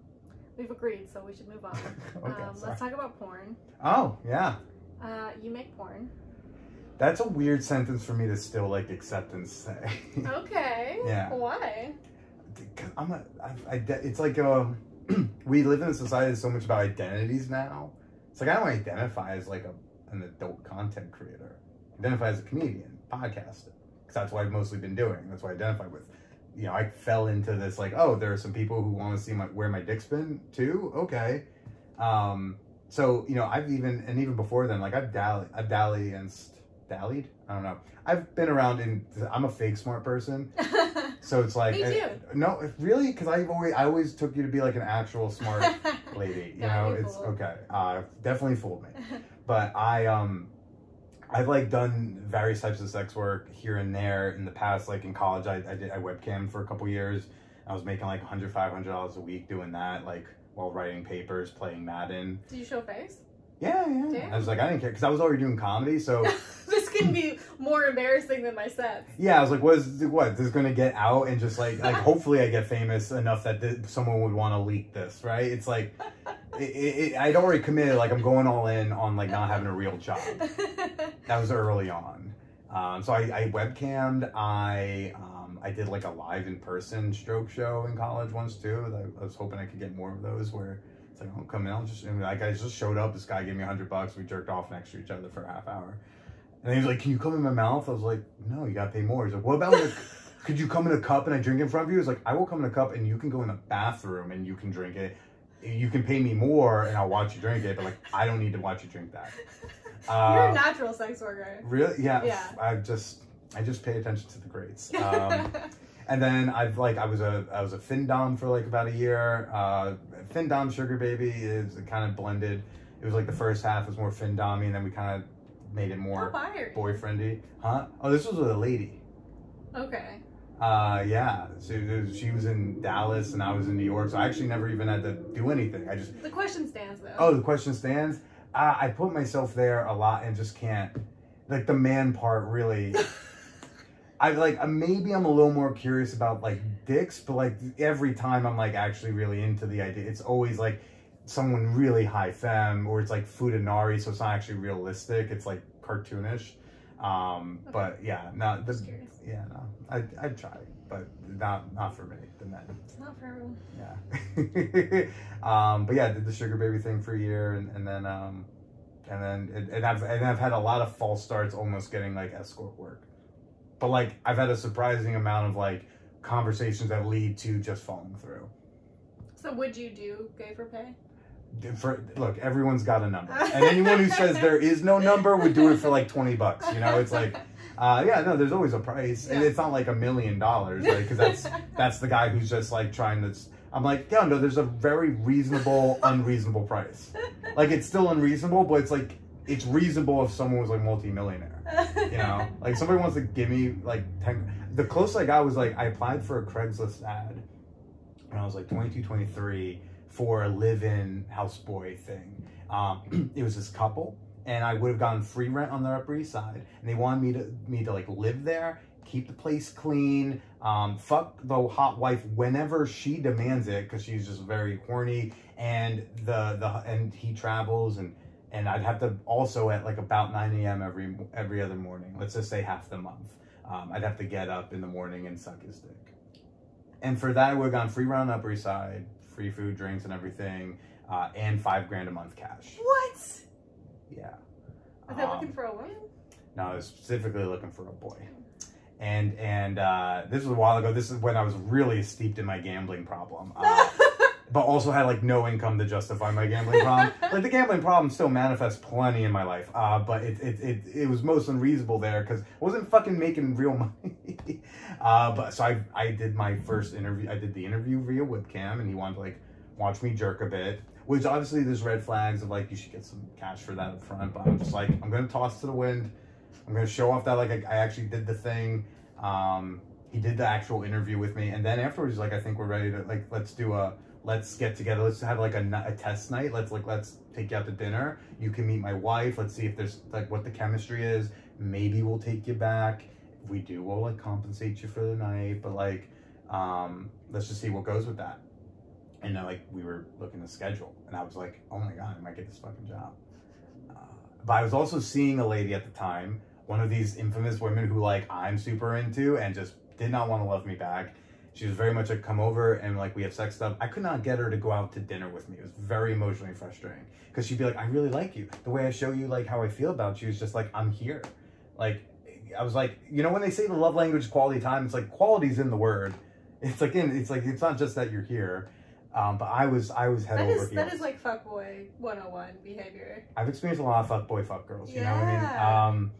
we've agreed, so we should move on. okay. um, let's talk about porn. Oh yeah. Uh, you make porn. That's a weird sentence for me to still like accept and say. Okay. Yeah. Why? Cause I'm a, I, I, it's like um, we live in a society that's so much about identities now. It's like I don't identify as like a an adult content creator. I identify as a comedian, podcaster, because that's what I've mostly been doing. That's what I identify with. You know, I fell into this like, oh, there are some people who want to see my where my dick's been too. Okay, um, so you know, I've even and even before then, like I've dallied, I've dallied against dallied. I don't know. I've been around in. I'm a fake smart person. So it's like I- no, really, because I've always I always took you to be like an actual smart lady. You know, it's okay. Uh, definitely fooled me. But I um, I've like done various types of sex work here and there in the past. Like in college, I I did I webcam for a couple years. I was making like 100 500 dollars a week doing that, like while writing papers, playing Madden. Did you show face? Yeah, yeah. Damn. I was like, I didn't care because I was already doing comedy, so. this can be more embarrassing than my sets. Yeah, I was like, what is what? This is gonna get out and just like like hopefully I get famous enough that th- someone would want to leak this, right? It's like it, it, I'd already committed, like I'm going all in on like not having a real job. That was early on, um, so I, I webcammed. I um, I did like a live in person stroke show in college once too. I, I was hoping I could get more of those where. It's like, come in, I'll just, and like, I just showed up. This guy gave me a hundred bucks. We jerked off next to each other for a half hour. And he was like, "Can you come in my mouth?" I was like, "No, you gotta pay more." He's like, "What about could you come in a cup and I drink in front of you? He's like I will come in a cup and you can go in the bathroom and you can drink it. You can pay me more and I'll watch you drink it, but like I don't need to watch you drink that. You're a Uh, natural sex worker. really? Yeah. Yeah. I just I just pay attention to the grades. Um, and then I've like I was a I was a FinDom for like about a year. Uh, FinDom Sugar Baby is kind of blended. It was like the first half was more FinDommy, and then we kind of made it more boyfriendy. Huh? Oh, this was with a lady. Okay. Uh, yeah. So she was in Dallas and I was in New York, so I actually never even had to do anything. I just The question stands though. oh, the question stands. Uh, I put myself there a lot and just can't. Like the man part really. I like uh, maybe I'm a little more curious about like dicks, but like every time I'm like actually really into the idea, it's always like someone really high femme or it's like Futanari, so it's not actually realistic. It's like cartoonish. Um, Okay. but yeah, no, the, yeah, no, I I'd try, but not not for me, the men. Not for everyone. Yeah. um, but yeah, I did the sugar baby thing for a year, and, and then um, and then and I've and I've had a lot of false starts, almost getting like escort work. But like I've had a surprising amount of like conversations that lead to just falling through. So would you do gay for pay? For look, everyone's got a number, and anyone who says there is no number would do it for like twenty bucks. You know, it's like, uh, yeah, no, there's always a price, and it's not like a million dollars, right? Because that's that's the guy who's just like trying to. I'm like, yeah, no, there's a very reasonable, unreasonable price. Like it's still unreasonable, but it's like it's reasonable if someone was like multimillionaire. You know, like somebody wants to give me like ten. The closest I got was like I applied for a Craigslist ad when I was like 22, 23 for a live-in houseboy thing. Um, it was this couple, and I would have gotten free rent on the Upper East Side, and they wanted me to me to like live there, keep the place clean, um, fuck the hot wife whenever she demands it because she's just very horny, and the the and he travels and. And I'd have to also at like about 9 a.m. every every other morning. Let's just say half the month. Um, I'd have to get up in the morning and suck his dick. And for that, I would have gone free run on Upper East Side, free food, drinks, and everything, uh, and five grand a month cash. what? Yeah. Was they Um, looking for a woman? no, I was specifically looking for a boy. And and uh, this was a while ago. This is when I was really steeped in my gambling problem. Uh, but also had like no income to justify my gambling problem. like the gambling problem still manifests plenty in my life, uh, but it, it, it, it was most unreasonable there because I wasn't fucking making real money. uh, but so I I did my first interview. I did the interview via webcam, and he wanted to like watch me jerk a bit. Which obviously there's red flags of like you should get some cash for that up front. But I'm just like I'm gonna toss to the wind. I'm gonna show off that like I, I actually did the thing. Um, he did the actual interview with me, and then afterwards, he's like, I think we're ready to like let's do a let's get together. Let's have like a, a test night. Let's like let's take you out to dinner. You can meet my wife. Let's see if there's like what the chemistry is. Maybe we'll take you back. If we do, we'll like compensate you for the night. But like, um, let's just see what goes with that. And then like we were looking to schedule, and I was like, oh my god, I might get this fucking job. Uh, but I was also seeing a lady at the time, one of these infamous women who like I'm super into, and just did not want to love me back. She was very much like come over and like we have sex stuff. I could not get her to go out to dinner with me. It was very emotionally frustrating because she'd be like, "I really like you. The way I show you like how I feel about you is just like I'm here." Like I was like, you know, when they say the love language is quality time, it's like quality's in the word. It's like in. It's like it's not just that you're here. Um, but I was I was head That over is heels. that is like fuckboy 101 behavior. I've experienced a lot of fuck boy fuck girls. You know what I mean? Yeah. Um,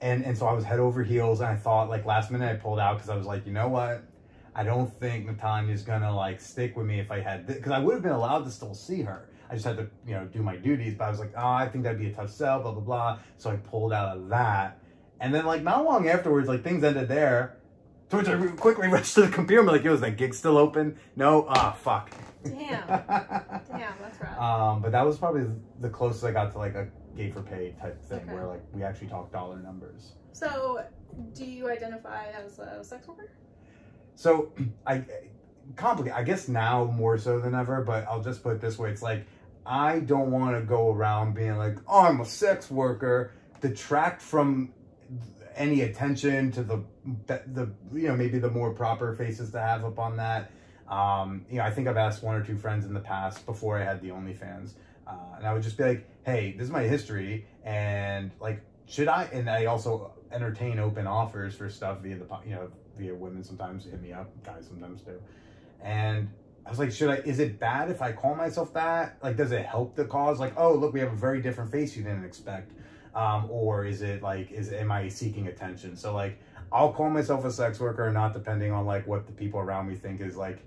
and and so I was head over heels, and I thought like last minute I pulled out because I was like, you know what? I don't think Natanya's gonna like stick with me if I had because I would have been allowed to still see her. I just had to you know do my duties, but I was like, oh, I think that'd be a tough sell, blah blah blah. So I pulled out of that, and then like not long afterwards, like things ended there. So I quickly rushed to the computer. I'm like, yo, is that gig still open? No. Ah, fuck. Damn. Damn, that's rough. Um, but that was probably the closest I got to like a gay for pay type thing Okay. where like we actually talk dollar numbers. So, do you identify as a sex worker? So I complicated. I guess now more so than ever, but I'll just put it this way: it's like I don't want to go around being like, "Oh, I'm a sex worker," detract from any attention to the the you know maybe the more proper faces to have up on that. Um, you know, I think I've asked one or two friends in the past before I had the OnlyFans, uh, and I would just be like, "Hey, this is my history, and like, should I?" And I also entertain open offers for stuff via the you know via women sometimes hit me up, guys sometimes do. And I was like, should I, is it bad if I call myself that? Like, does it help the cause? Like, oh, look, we have a very different face you didn't expect. Um, or is it like, is, am I seeking attention? So like, I'll call myself a sex worker, not depending on like what the people around me think is like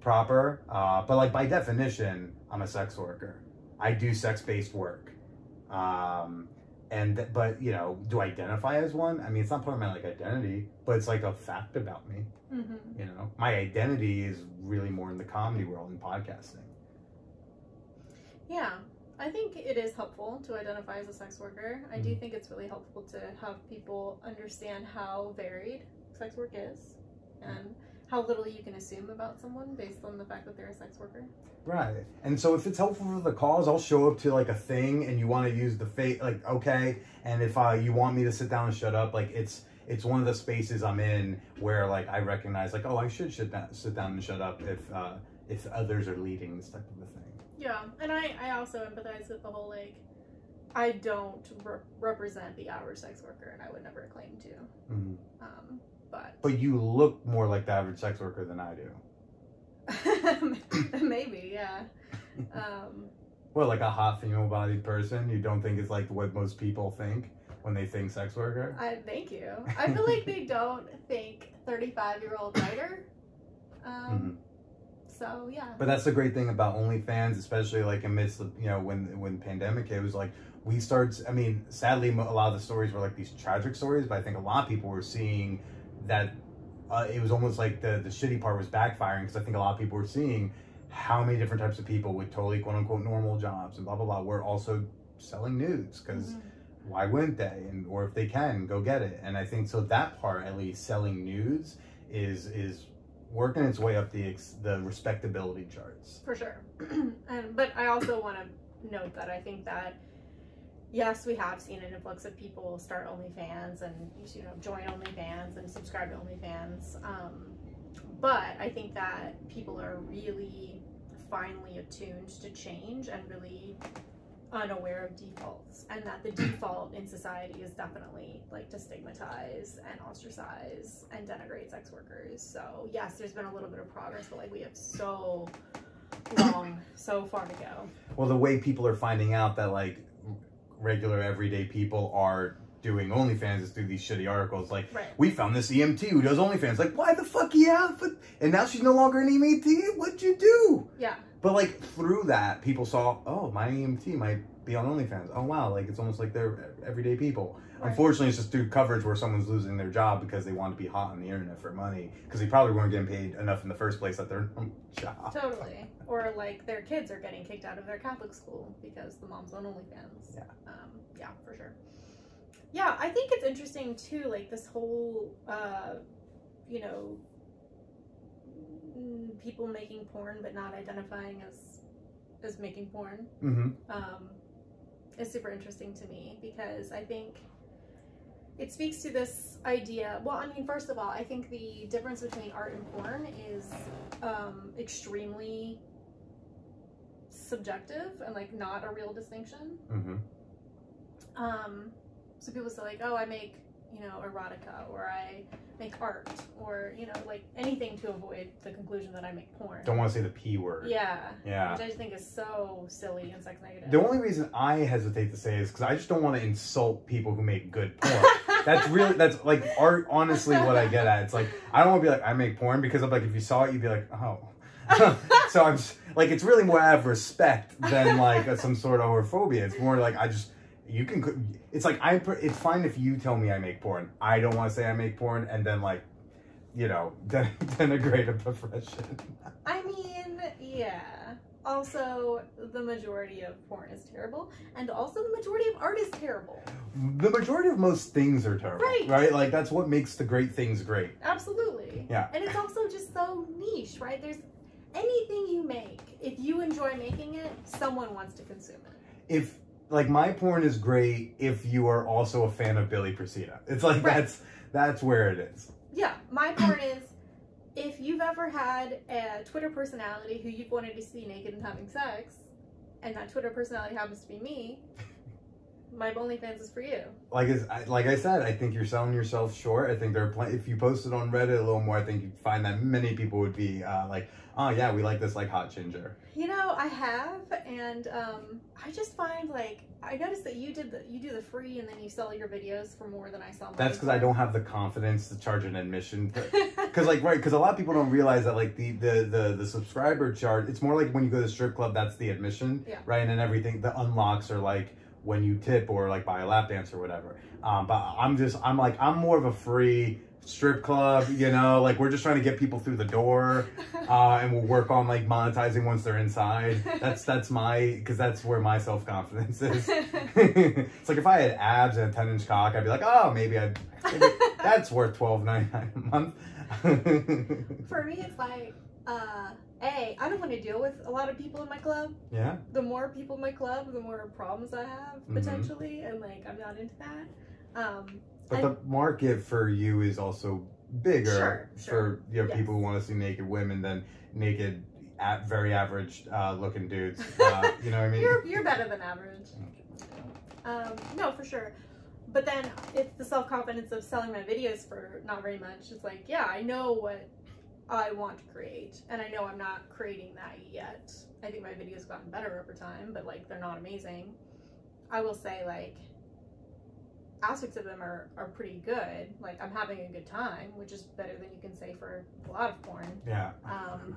proper. Uh, but like by definition, I'm a sex worker. I do sex-based work. Um, and th- but you know, do I identify as one? I mean, it's not part of my like identity, but it's like a fact about me. hmm You know, my identity is really more in the comedy world and podcasting. Yeah, I think it is helpful to identify as a sex worker. I do Mhm. think it's really helpful to have people understand how varied sex work is and how little you can assume about someone based on the fact that they're a sex worker. Right. And so if it's helpful for the cause, I'll show up to like a thing and you want to use the face like okay, and if uh, you want me to sit down and shut up, like it's it's one of the spaces I'm in where like I recognize like oh I should sit down sit down and shut up if uh if others are leading this type of a thing. Yeah, and I, I also empathize with the whole like, I don't re- represent the average sex worker and I would never claim to. Mhm. Um, but But you look more like the average sex worker than I do. maybe, yeah. Um, Well, like a hot female bodied person, you don't think it's like what most people think when they think sex worker. I thank you. I feel like they don't think 35 year old writer. Um, So yeah. But that's the great thing about OnlyFans, especially like amidst the you know when when pandemic hit, it was like we started. I mean, sadly, a lot of the stories were like these tragic stories, but I think a lot of people were seeing that uh, it was almost like the the shitty part was backfiring because I think a lot of people were seeing how many different types of people with totally quote unquote normal jobs and blah blah blah were also selling nudes because Mhm. why wouldn't they and or if they can go get it and i think so that part at least selling nudes is is working its way up the ex, the respectability charts For sure. and but I also want to note that I think that yes, we have seen an influx of people start OnlyFans and you know join OnlyFans and subscribe to OnlyFans. Um, but I think that people are really finely attuned to change and really unaware of defaults and that the default in society is definitely like to stigmatize and ostracize and denigrate sex workers so yes there's been a little bit of progress but like we have so long so far to go well the way people are finding out that like regular everyday people are doing OnlyFans is through these shitty articles. Like right. we found this EMT who does OnlyFans. Like why the fuck yeah but and now she's no longer an EMT what'd you do? Yeah. But like through that, people saw, oh, my EMT might be on OnlyFans. Oh wow, like it's almost like they're everyday people. Unfortunately, it's just through coverage where someone's losing their job because they want to be hot on the internet for money because they probably weren't getting paid enough in the first place at their job. totally or like their kids are getting kicked out of their catholic school because the mom's on onlyfans Yeah. um, yeah for sure yeah i think it's interesting too like this whole uh, you know people making porn but not identifying as as making porn Mm-hmm. um, is super interesting to me because I think it speaks to this idea. Well, I mean, first of all, I think the difference between art and porn is um, extremely subjective and like not a real distinction. Mm-hmm. Um, so people say like, oh, I make you know erotica or I make art or you know like anything to avoid the conclusion that I make porn. Don't want to say the p word. Yeah, Yeah. which I just think is so silly and sex negative. The only reason I hesitate to say is because I just don't want to insult people who make good porn. that's really that's like art. Honestly, what I get at it's like I don't want to be like I make porn because I'm like if you saw it you'd be like oh. so I'm like it's really more out of respect than like a, some sort of homophobia. It's more like I just you can. It's like I. It's fine if you tell me I make porn. I don't want to say I make porn and then like, you know, den- denigrate a profession. I mean, yeah. Also, the majority of porn is terrible, and also the majority of art is terrible. The majority of most things are terrible, Right. right? Like that's what makes the great things great. Absolutely. Yeah. And it's also just so niche, right? There's anything you make, if you enjoy making it, someone wants to consume it. If like my porn is great if you are also a fan of Billy Procida. It's like Right. that's that's where it is. Yeah, my porn is if you've ever had a Twitter personality who you've wanted to see naked and having sex, and that Twitter personality happens to be me, my OnlyFans is for you. like I- like I said, I think you're selling yourself short. I think there are plenty. If you posted on Reddit a little more, I think you'd find that many people would be uh, like, "Oh yeah, we like this like hot ginger." You know, I have, and um, I just find like I noticed that you did the you do the free, and then you sell your videos for more than I sell. That's because I don't have the confidence to charge an admission. Because like right, because a lot of people don't realize that like the the the the subscriber charge. It's more like when you go to the strip club, that's the admission, Yeah. right? And then everything the unlocks are like when you tip or like buy a lap dance or whatever. Um, but I'm just I'm like I'm more of a free strip club, you know, like we're just trying to get people through the door, uh, and we'll work on like monetizing once they're inside. That's that's my because that's where my self confidence is. it's like if I had abs and a ten inch cock, I'd be like, oh, maybe I'd that's worth twelve ninety nine a month. For me, it's like, uh, a I don't want to deal with a lot of people in my club. yeah, The more people in my club, the more problems I have Mhm. potentially, and like I'm not into that. Um, but I- the market for you is also bigger Sure, for you know Yes. people who want to see naked women than naked, at very average uh, looking dudes. Uh, you know what I mean? you're you're better than average. Um, no, for sure. But then it's the self confidence of selling my videos for not very much. It's like, yeah, I know what I want to create, and I know I'm not creating that yet. I think my videos gotten better over time, but like they're not amazing. I will say like aspects of them are, are pretty good. Like I'm having a good time, which is better than you can say for a lot of porn. Yeah. Um,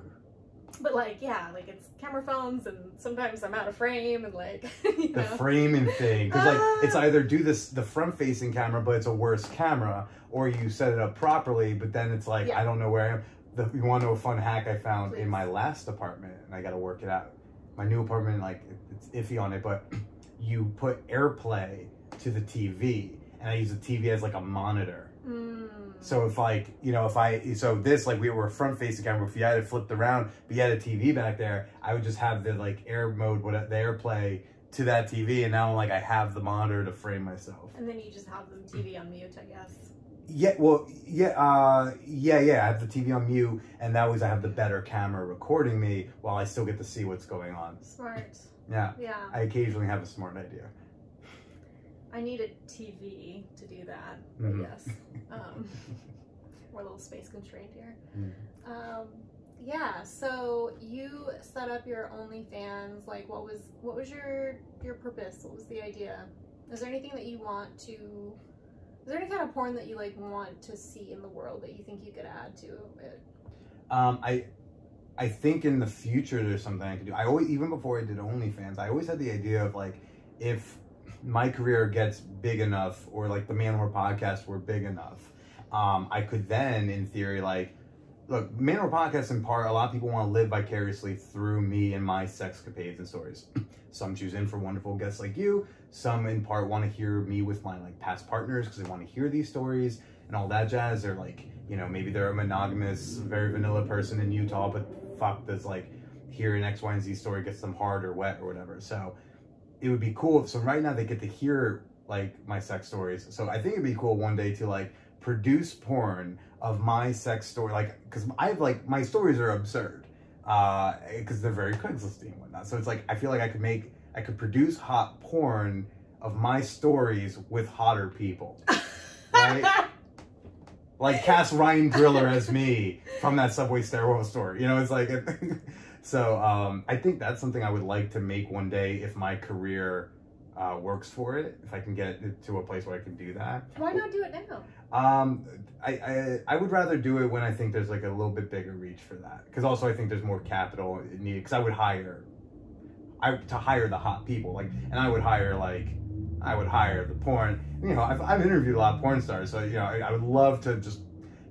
but like, yeah, like it's camera phones, and sometimes I'm out of frame, and like, you the know. framing thing because like Ah. it's either do this the front facing camera but it's a worse camera or you set it up properly but then it's like Yeah. i don't know where i am the, you want to know a fun hack i found Please. in my last apartment and i gotta work it out my new apartment like it- it's iffy on it but you put airplay to the tv and i use the tv as like a monitor Mm. so if like you know if I so this like we were front facing camera if you had it flipped around but you had a TV back there I would just have the like air mode what the airplay to that TV and now like I have the monitor to frame myself. And then you just have them TV on mute, I guess. Yeah, well, yeah, uh, yeah, yeah. I have the TV on mute, and that was I have the better camera recording me while I still get to see what's going on. Smart. Yeah, Yeah. I occasionally have a smart idea. I need a TV to do that. Mhm. Yes. Um, we're a little space constrained here. Mm. Um, yeah. So you set up your OnlyFans. Like, what was what was your your purpose? What was the idea? Is there anything that you want to? Is there any kind of porn that you like want to see in the world that you think you could add to it? Um, I, I think in the future there's something I could do. I always, even before I did OnlyFans, I always had the idea of like, if my career gets big enough, or like the Man Whore podcast were big enough, um, I could then, in theory, like, look, Man Whore podcast in part, a lot of people want to live vicariously through me and my sex sexcapades and stories. Some choose in for wonderful guests like you. Some in part want to hear me with my like past partners because they want to hear these stories and all that jazz. They're like, you know, maybe they're a monogamous, very vanilla person in Utah, but fuck, does like hearing X, Y, and Z story gets them hard or wet or whatever. So it would be cool. So right now they get to hear like my sex stories. So I think it'd be cool one day to like produce porn of my sex story, like because I have like my stories are absurd, uh, because they're very Craigslisty and whatnot. So it's like I feel like I could make, I could produce hot porn of my stories with hotter people. Right? like cast Ryan Driller as me from that Subway stairwell story. You know, it's like, so um, I think that's something I would like to make one day if my career uh, works for it. If I can get it to a place where I can do that. Why not do it now? Um, I, I I would rather do it when I think there's like a little bit bigger reach for that. Because also I think there's more capital needed. Because I would hire, I to hire the hot people like, and I would hire like, I would hire the porn. You know, I've I've interviewed a lot of porn stars, so you know I, I would love to just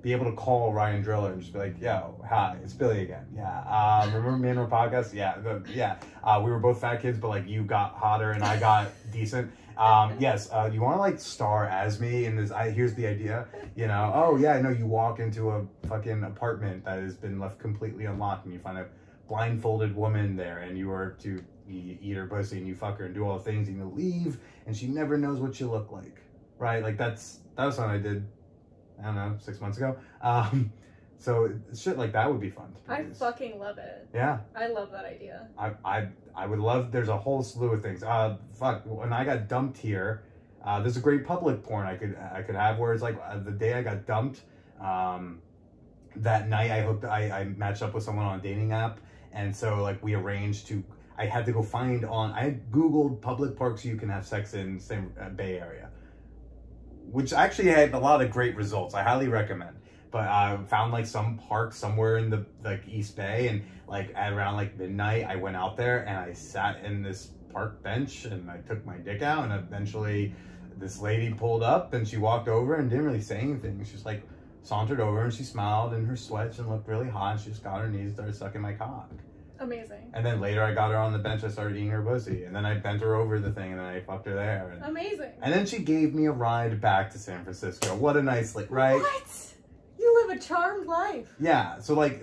be able to call Ryan Driller and just be like, "Yo, hi, it's Billy again." Yeah, um, remember Man Whore podcast? Yeah, the, yeah. Uh, we were both fat kids, but like you got hotter and I got decent. Um, yes, uh, you want to like star as me in this? I here's the idea. You know, oh yeah, I know you walk into a fucking apartment that has been left completely unlocked, and you find a blindfolded woman there, and you are to eat her pussy and you fuck her and do all the things, and you leave, and she never knows what you look like, right? Like that's that was something I did I don't know, six months ago. Um, So shit like that would be fun I fucking love it. yeah, I love that idea. I, I I would love. There's a whole slew of things. Uh, fuck. When I got dumped here, uh, there's a great public porn I could I could have where it's like uh, the day I got dumped. Um, that night I hooked. I I matched up with someone on a dating app, and so like we arranged to. I had to go find on. I Googled public parks you can have sex in San uh, Bay Area, which actually had a lot of great results. I highly recommend. But I found like some park somewhere in the like East Bay, and like at around like midnight, I went out there and I sat in this park bench and I took my dick out, and eventually this lady pulled up and she walked over and didn't really say anything. She just like sauntered over and she smiled in her sweats and looked really hot. And she just got her knees, and started sucking my cock. Amazing. And then later I got her on the bench, I started eating her pussy, and then I bent her over the thing, and then I fucked her there. And, Amazing. and then she gave me a ride back to San Francisco. What a nice, like, right? What? You live a charmed life. Yeah. So like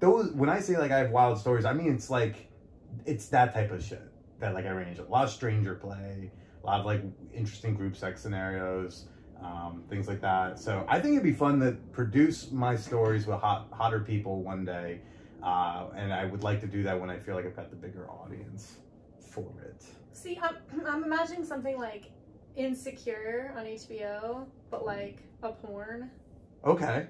those when I say like I have wild stories, I mean it's like it's that type of shit that like I range. A lot of stranger play, a lot of like interesting group sex scenarios, um, things like that. So I think it'd be fun to produce my stories with hot hotter people one day. Uh, and I would like to do that when I feel like I've got the bigger audience for it. See, I'm, I'm imagining something like Insecure on HBO, but like a porn. Okay.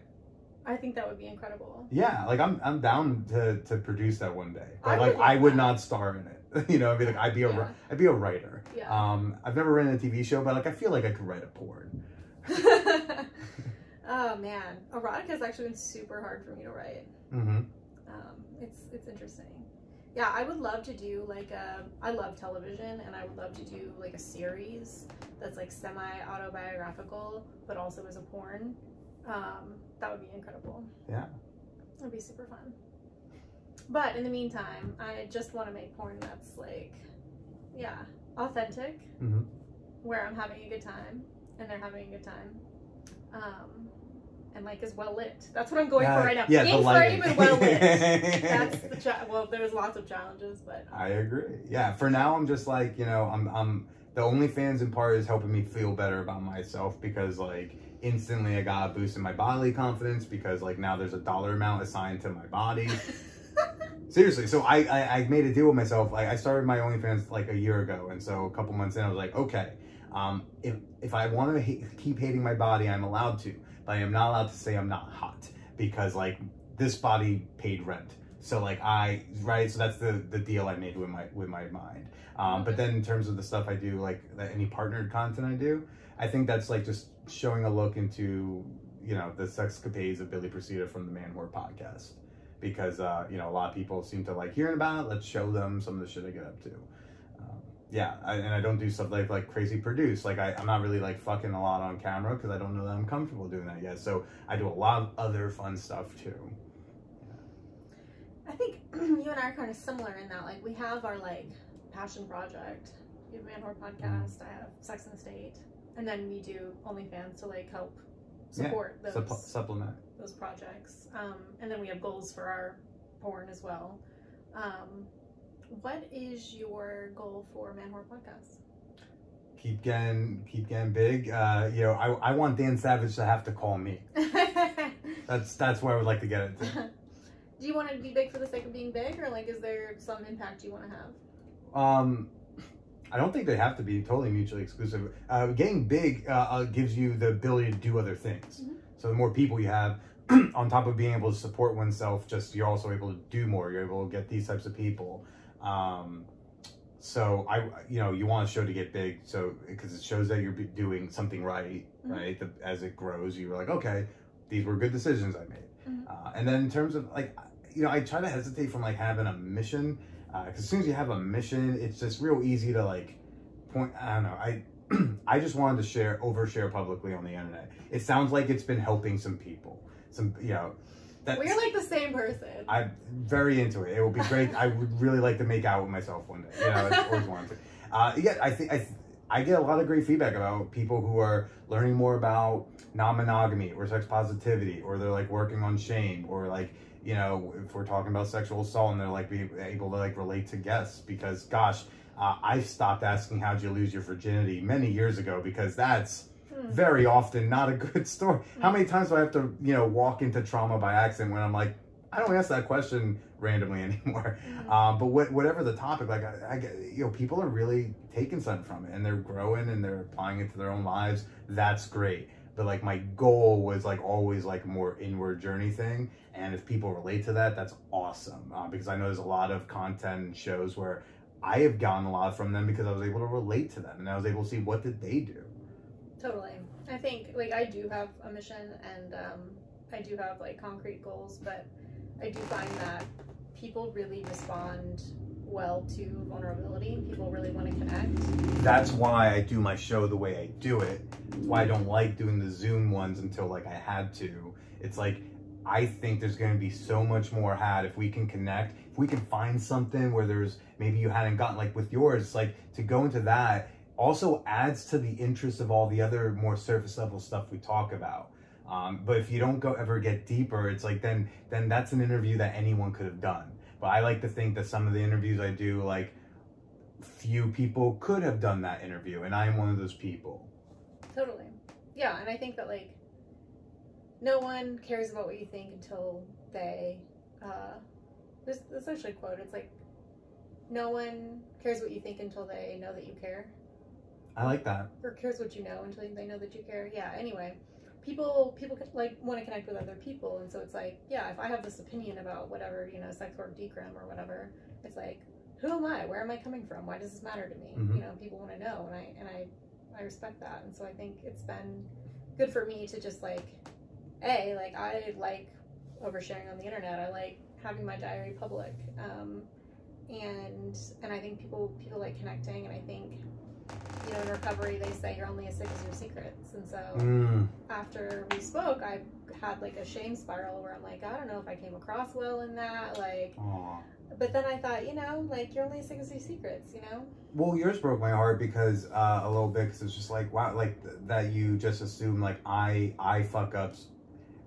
I think that would be incredible. Yeah, like I'm I'm down to to produce that one day. But I like would I would that. not star in it. you know, I'd be like I'd be a Yeah. I'd be a writer. Yeah. Um, I've never written a TV show, but like I feel like I could write a porn. oh man, erotica has actually been super hard for me to write. Mm-hmm. Um, it's it's interesting. Yeah, I would love to do like a. I love television, and I would love to do like a series that's like semi autobiographical, but also as a porn. Um, that would be incredible. Yeah. That'd be super fun. But in the meantime, I just want to make porn that's like, yeah, authentic, Mhm. where I'm having a good time and they're having a good time, um, and like is well lit. That's what I'm going for right now. Yeah, the In lighting. frame well lit. That's the cha- well. There's lots of challenges, but I agree. Yeah. For now, I'm just like you know, I'm I'm the OnlyFans in part is helping me feel better about myself because like instantly I got a boost in my bodily confidence because like now there's a dollar amount assigned to my body. Seriously, so I, I I made a deal with myself. Like I started my OnlyFans like a year ago, and so a couple months in, I was like, okay, um, if if I want to ha- keep hating my body, I'm allowed to, but I am not allowed to say I'm not hot because like this body paid rent. So like I right, so that's the the deal I made with my with my mind. Um, but then in terms of the stuff I do, like the, any partnered content I do, I think that's like just showing a look into you know the sexcapades of Billy Procida from the Man Whore podcast because uh, you know a lot of people seem to like hearing about it. Let's show them some of the shit I get up to. Um, yeah, I, and I don't do stuff like like crazy produce. Like I, I'm not really like fucking a lot on camera because I don't know that I'm comfortable doing that yet. So I do a lot of other fun stuff too. I think you and I are kind of similar in that like we have our like passion project. You have Man Whore podcast. I have Sex and the State, and then we do OnlyFans to like help Yeah, support those Supp- supplement. those projects. Um, and then we have goals for our porn as well. Um, what is your goal for Man Whore podcast? Keep getting keep getting big. Uh, you know, I, I want Dan Savage to have to call me. That's that's where I would like to get it to. Do you want to be big for the sake of being big, or like is there some impact you want to have? Um, I don't think they have to be totally mutually exclusive. Uh, getting big uh, uh, gives you the ability to do other things. Mhm. So the more people you have, on top of being able to support oneself, just you're also able to do more. You're able to get these types of people. Um, so I, you know, you want a show to get big, so because it shows that you're doing something right, Mhm. right? The, as it grows, you're like, okay, these were good decisions I made. Mhm. Uh, and then in terms of like, you know, I try to hesitate from like having a mission because as soon as you have a mission, it's just real easy to like point. I don't know. I I just wanted to share, overshare publicly on the internet. It sounds like it's been helping some people. Some, you know, that's, We're like the same person. I'm very into it. It will be great. I would really like to make out with myself one day. You know, I always wanted to. Uh, yeah, I think I, th- I get a lot of great feedback about people who are learning more about non-monogamy or sex positivity, or they're like working on shame, or like you know, if we're talking about sexual assault, and they're like be able to like relate to guests because, gosh, uh, I stopped asking how'd you lose your virginity many years ago because that's Hmm. very often not a good story. How many times do I have to, you know, walk into trauma by accident when I'm like, I don't ask that question randomly anymore. Mhm. Um, but what, whatever the topic, like I, I you know, people are really taking something from it and they're growing and they're applying it to their own lives. That's great. But like my goal was like always like more inward journey thing. And if people relate to that, that's awesome. Uh, because I know there's a lot of content and shows where I have gotten a lot from them because I was able to relate to them and I was able to see what did they do. Totally. I think like I do have a mission and um, I do have like concrete goals, but I do find that people really respond well to vulnerability. People really want to connect. that's why I do my show the way I do it. It's why I don't like doing the Zoom ones until like I had to. It's like I think there's going to be so much more had if we can connect. If we can find something where there's maybe you hadn't gotten like with yours, like to go into that also adds to the interest of all the other more surface level stuff we talk about. Um, but if you don't go ever get deeper, it's like then then that's an interview that anyone could have done. But I like to think that some of the interviews I do, like few people could have done that interview, and I am one of those people. Totally. Yeah, and I think that like no one cares about what you think until they uh there's there's actually a quote. It's like no one cares what you think until they know that you care. I like that. Or cares what you know until they know that you care. Yeah, anyway. People people like want to connect with other people and so it's like, yeah, if I have this opinion about whatever, you know, sex work decrim or whatever, it's like who am I? Where am I coming from? Why does this matter to me? Mhm. You know, people want to know and I and I I respect that. And so I think it's been good for me to just like a like I like oversharing on the internet. I like having my diary public, um, and and I think people people like connecting. And I think you know in recovery they say you're only as sick as your secrets. And so Mm, after we spoke, I had like a shame spiral where I'm like I don't know if I came across well in that like. aw. But then I thought you know like you're only as sick as your secrets. You know. Well, yours broke my heart because uh, a little bit because it's just like wow, like th- that you just assume like I I fuck ups.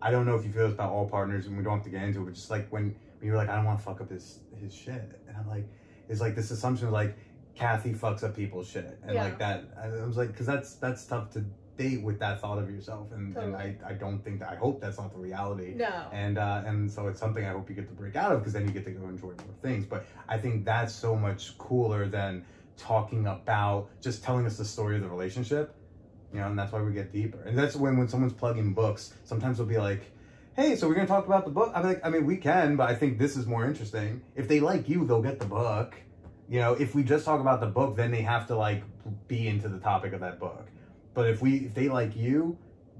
I don't know if you feel this about all partners, and we don't have to get into it, but just like when when you're like I don't want to fuck up his his shit, and I'm like it's like this assumption of like Cathy fucks up people's shit, and Yeah. like that I was like because that's that's tough to date with that thought of yourself, and, and I I don't think that I hope that's not the reality. No. and uh, and so it's something I hope you get to break out of because then you get to go enjoy more things. But I think that's so much cooler than talking about just telling us the story of the relationship, you know. And that's why we get deeper. And that's when when someone's plugging books, sometimes they'll be like. Hey, so we're gonna talk about the book. I'm like, I mean, we can, but I think this is more interesting. If they like you, they'll get the book. You know, if we just talk about the book, then they have to like be into the topic of that book. But if we, if they like you,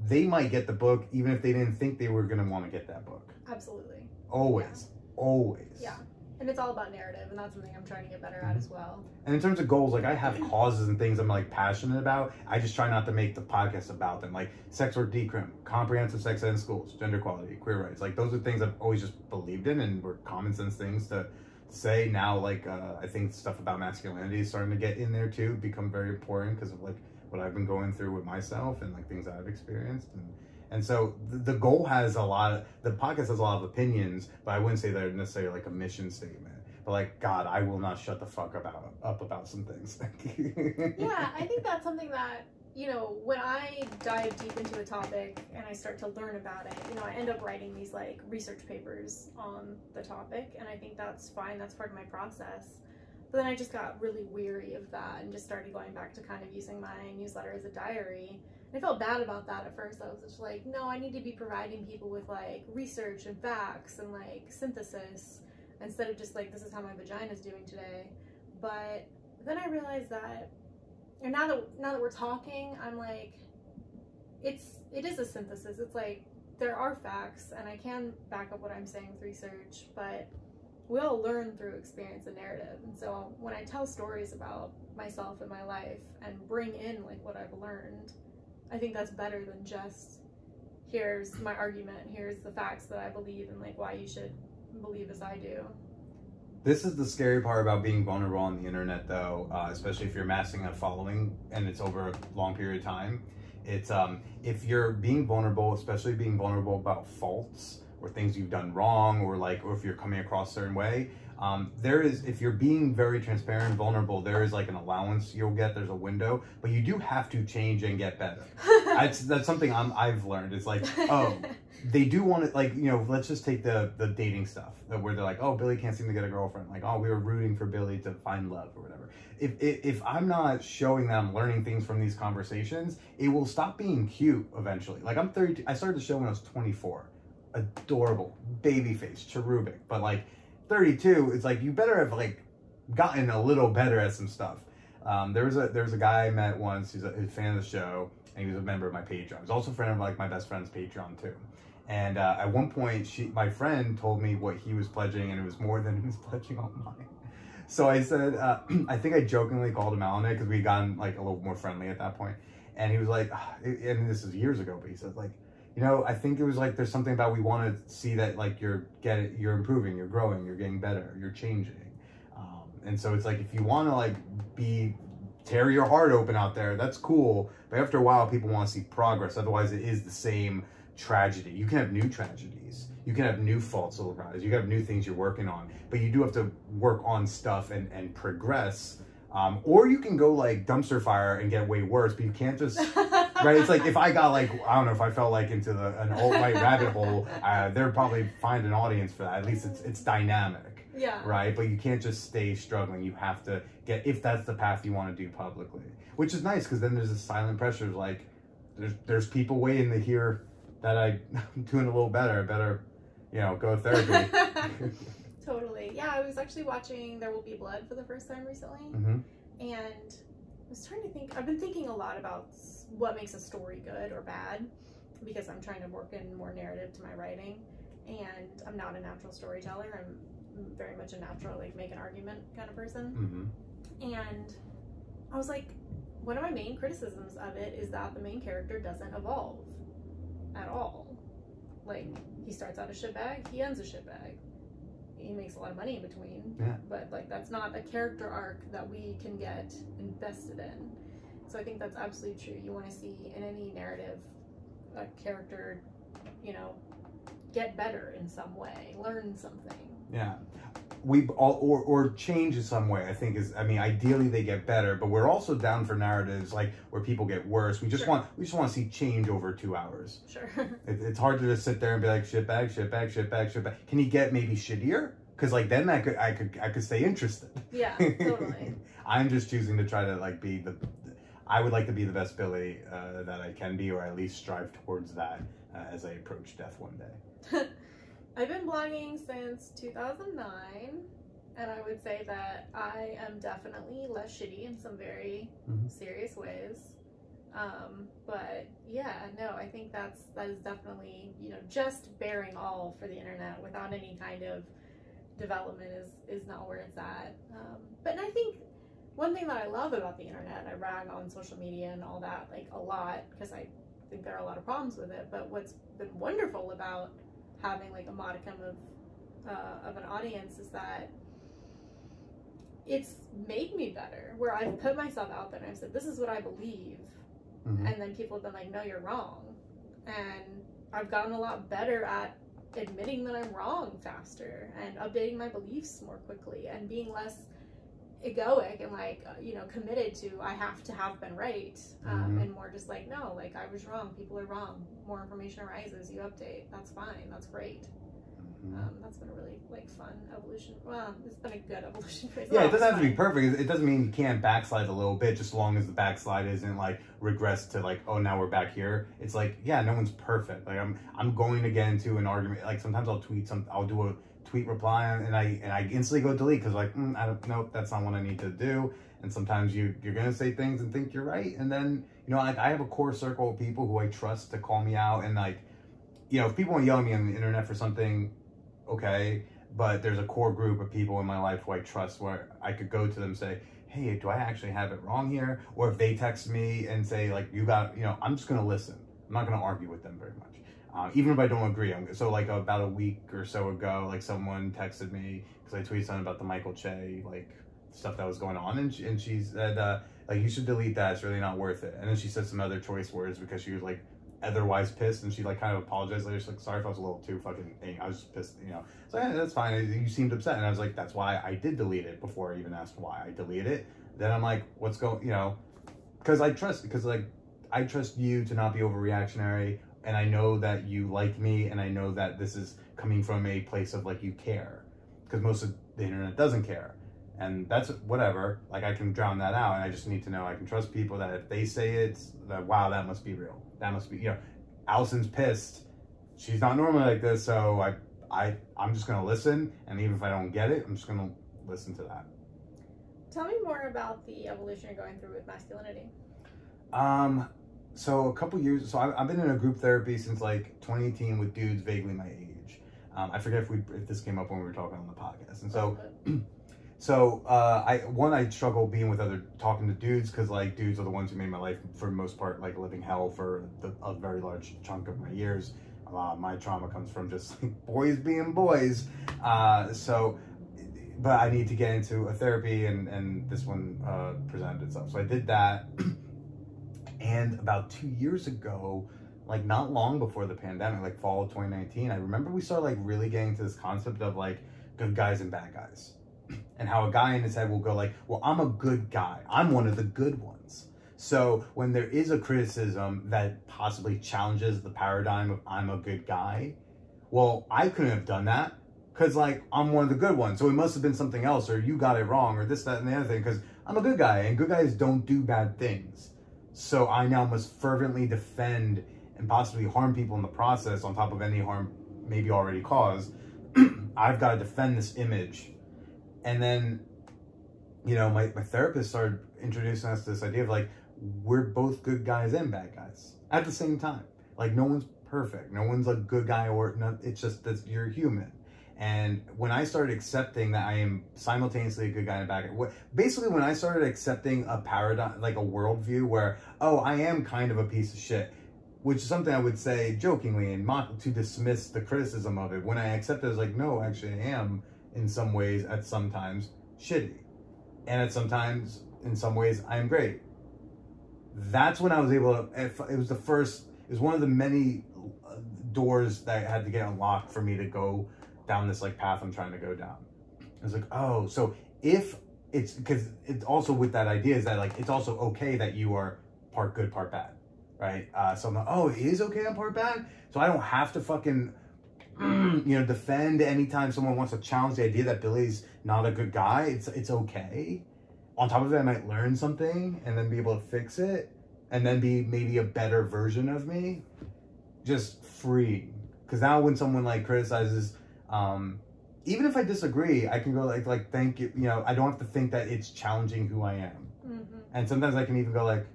they might get the book even if they didn't think they were gonna want to get that book. Absolutely. Always, always. Yeah. And it's all about narrative, and that's something I'm trying to get better at as well. And in terms of goals, like I have causes and things I'm like passionate about. I just try not to make the podcast about them. Like sex work decrim, comprehensive sex ed in schools, gender equality, queer rights. Like those are things I've always just believed in and were common sense things to say. Now, like uh, I think stuff about masculinity is starting to get in there too, become very important because of like what I've been going through with myself and like things I've experienced. And and so the, goal has a lot. Of, the podcast has a lot of opinions, but I wouldn't say they're necessarily like a mission statement. But like God, I will not shut the fuck about up about some things. yeah, I think that's something that, you know, when I dive deep into a topic and I start to learn about it, you know, I end up writing these like research papers on the topic, and I think that's fine, that's part of my process. But then I just got really weary of that and just started going back to kind of using my newsletter as a diary. And I felt bad about that at first. I was just like, no, I need to be providing people with like research and facts and like synthesis instead of just like, this is how my vagina is doing today. But then I realized that, and now that now that we're talking, I'm like, it's it is a synthesis. It's like there are facts, and I can back up what I'm saying with research, but we all learn through experience and narrative. And so when I tell stories about myself and my life and bring in like what I've learned, I think that's better than just here's my argument, here's the facts that I believe, and like why you should believe as I do. This is the scary part about being vulnerable on the internet, though, uh, especially if you're amassing a following and it's over a long period of time. It's um, if you're being vulnerable, especially being vulnerable about faults or things you've done wrong or like or if you're coming across a certain way um, there is if you're being very transparent and vulnerable there is like an allowance you'll get. There's a window but you do have to change and get better. That's that's something I'm, i've learned. It's like oh they do want to like you know let's just take the the dating stuff where they're like oh billy can't seem to get a girlfriend. Like oh we were rooting for billy to find love or whatever. If, if if i'm not showing that i'm learning things from these conversations it will stop being cute eventually. Like i'm 32 i started the show when i was 24 adorable baby face cherubic but like 32 it's like you better have like gotten a little better at some stuff um, there was a there was a guy I met once. He's a, he's a fan of the show, and he was a member of my Patreon. He's also a friend of like my best friend's Patreon too. And uh, at one point, she, my friend, told me what he was pledging, and it was more than he was pledging on mine. So I said, uh, I think I jokingly called him out on it because we would gotten like a little more friendly at that point. And he was like, and this is years ago, but he said like, you know, I think it was like there's something about we want to see that like you're getting, you're improving, you're growing, you're getting better, you're changing. Um, and so it's like if you want to like be tear your heart open out there, that's cool. But after a while, people want to see progress. Otherwise, it is the same tragedy. You can have new tragedies. You can have new faults look You can have new things you're working on. But you do have to work on stuff and, and progress. Um, or you can go like dumpster fire and get way worse, but you can't just right. It's like if I got like I don't know if I fell like into the an old white rabbit hole, uh, they'd probably find an audience for that. At least it's it's dynamic. Yeah. Right, but you can't just stay struggling. You have to get if that's the path you want to do publicly, which is nice because then there's a silent pressure. Like there's there's people waiting to hear that I, I'm doing a little better. I better, you know, go therapy. totally. Yeah, I was actually watching There Will Be Blood for the first time recently. Mm-hmm. And I was trying to think, I've been thinking a lot about what makes a story good or bad because I'm trying to work in more narrative to my writing. And I'm not a natural storyteller. I'm very much a natural, like, make an argument kind of person. Mm-hmm. And I was like, one of my main criticisms of it is that the main character doesn't evolve at all. Like he starts out a shitbag, he ends a shitbag. He makes a lot of money in between. Yeah. But like that's not a character arc that we can get invested in. So I think that's absolutely true. You want to see in any narrative a character, you know, get better in some way, learn something. Yeah we all or or change in some way. I think is I mean ideally they get better, but we're also down for narratives like where people get worse. We just Sure. want we just want to see change over two hours. Sure. It, it's hard to just sit there and be like shit bag, shit bag, shit bag, shit bag. Can he get maybe shittier? Because like then I could I could I could stay interested. yeah, totally. I'm just choosing to try to like be the. I would like to be the best Billy uh, that I can be, or at least strive towards that uh, as I approach death one day. I've been blogging since 2009, and I would say that I am definitely less shitty in some very Mhm. serious ways. Um, but yeah, no, I think that's that is definitely you know just bearing all for the internet without any kind of development is is not where it's at. Um, but I think one thing that I love about the internet, I rag on social media and all that like a lot because I think there are a lot of problems with it. But what's been wonderful about having like a modicum of uh, of an audience is that it's made me better. Where I've put myself out there and I've said, "This is what I believe," Mhm. and then people have been like, "No, you're wrong," and I've gotten a lot better at admitting that I'm wrong faster and updating my beliefs more quickly and being less egoic and like uh, you know committed to I have to have been right um, Mhm. and more just like no like I was wrong people are wrong more information arises you update that's fine that's great Mhm. um, that's been a really like fun evolution well it's been a good evolution phase. Yeah, it doesn't have to be perfect. It doesn't mean you can't backslide a little bit, just as long as the backslide isn't like regress to like, oh, now we're back here. It's like, yeah, no one's perfect. Like I'm, I'm going again to get into an argument. Like sometimes I'll tweet some, I'll do a tweet reply and I and I instantly go delete because like, mm, I don't, nope, that's not what I need to do. And sometimes you you're gonna say things and think you're right, and then you know, like I have a core circle of people who I trust to call me out, and like, you know, if people want to yell at me on the internet for something, okay but there's a core group of people in my life who I trust where I could go to them and say, hey, do I actually have it wrong here? Or if they text me and say, like, you got, you know, I'm just to listen. I'm not to argue with them very much. Uh, even if I don't agree. I'm, so, like, about a week or so ago, like, someone texted me because I tweeted something about the Michael Che, like, stuff that was going on. And she, and she said, uh, like, you should delete that. It's really not worth it. And then she said some other choice words because she was like, otherwise pissed, and she like kind of apologized later. She's like, "Sorry if I was a little too fucking. Angry. I was just pissed, you know." So yeah, that's fine. You seemed upset, and I was like, "That's why I did delete it." Before I even asked why I deleted it, then I'm like, "What's going?" You know, because I trust because like I trust you to not be overreactionary, and I know that you like me, and I know that this is coming from a place of like you care, because most of the internet doesn't care and that's whatever. Like I can drown that out, and I just need to know I can trust people that if they say it's that wow, that must be real. That must be you know, Allison's pissed. She's not normally like this, so I I I'm just gonna listen, and even if I don't get it, I'm just gonna listen to that. Tell me more about the evolution you're going through with masculinity. Um, so a couple years. So I, I've been in a group therapy since like 2018 with dudes vaguely my age. Um, I forget if we if this came up when we were talking on the podcast, and so. So uh, I one I struggle being with other talking to dudes because like dudes are the ones who made my life for the most part like living hell for the, a very large chunk of my years. Uh, my trauma comes from just like, boys being boys. Uh, so, but I need to get into a therapy and and this one uh, presented itself. So I did that, and about two years ago. Like not long before the pandemic, like fall of 2019, I remember we started like really getting to this concept of like good guys and bad guys and how a guy in his head will go like, well, I'm a good guy. I'm one of the good ones. So when there is a criticism that possibly challenges the paradigm of I'm a good guy, well, I couldn't have done that because like I'm one of the good ones. So it must have been something else or you got it wrong or this, that, and the other thing because I'm a good guy and good guys don't do bad things. So I now must fervently defend and possibly harm people in the process on top of any harm maybe already caused. I've got to defend this image. And then you know my, my therapist started introducing us to this idea of like we're both good guys and bad guys at the same time. Like no one's perfect. No one's a good guy or no, it's just that you're human and when i started accepting that i am simultaneously a good guy and a bad guy basically when i started accepting a paradigm like a worldview where oh i am kind of a piece of shit which is something i would say jokingly and mock to dismiss the criticism of it when i accept it as like no actually i am in some ways at sometimes shitty. And at sometimes, in some ways, I am great. That's when I was able to, it was the first, it was one of the many uh, doors that had to get unlocked for me to go down this like path I'm trying to go down. I was like, oh, so if it's because it's also with that idea is that like it's also okay that you are part good, part bad, right? Uh, so I'm like, oh, it is okay I'm part bad, so I don't have to fucking you know, defend anytime someone wants to challenge the idea that Billy's not a good guy. It's it's okay. On top of it, I might learn something and then be able to fix it, and then be maybe a better version of me. Just free, because now when someone like criticizes, um, even if I disagree, I can go like like thank you. You know, I don't have to think that it's challenging who I am. Mm-hmm. And sometimes I can even go like,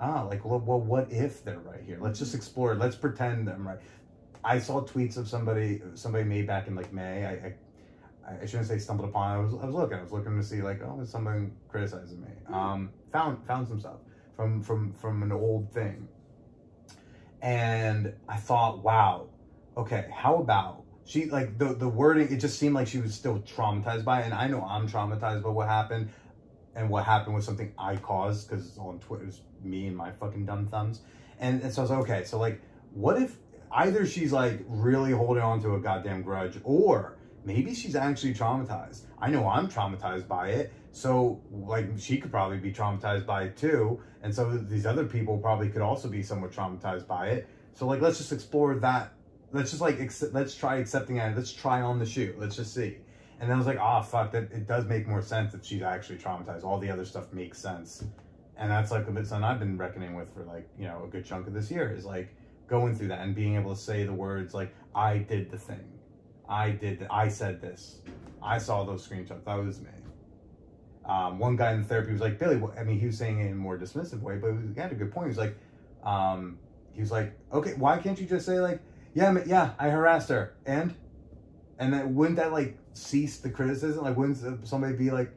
ah, like well, well, what if they're right here? Let's just explore. it. Let's pretend I'm right. I saw tweets of somebody somebody made back in like May. I, I, I shouldn't say stumbled upon. I was I was looking. I was looking to see like oh is someone criticizing me. Hmm. Um, found found some stuff from from from an old thing, and I thought, wow, okay, how about she like the the wording? It just seemed like she was still traumatized by it, and I know I'm traumatized by what happened. And what happened was something I caused because it's on Twitter it was me and my fucking dumb thumbs. And, and so I was like, okay, so like, what if either she's like really holding on to a goddamn grudge or maybe she's actually traumatized. I know I'm traumatized by it. So like she could probably be traumatized by it too. And so these other people probably could also be somewhat traumatized by it. So like let's just explore that. Let's just like let's try accepting it. Let's try on the shoe. Let's just see. And then I was like, oh fuck, that it does make more sense if she's actually traumatized. All the other stuff makes sense. And that's like a bit something I've been reckoning with for like, you know, a good chunk of this year is like going through that and being able to say the words like I did the thing, I did, the, I said this, I saw those screenshots, that was me. Um, one guy in the therapy was like, Billy, I mean, he was saying it in a more dismissive way, but he had a good point. He was like, um, he was like, okay, why can't you just say like, yeah, yeah, I harassed her, and, and then wouldn't that like cease the criticism? Like, wouldn't somebody be like,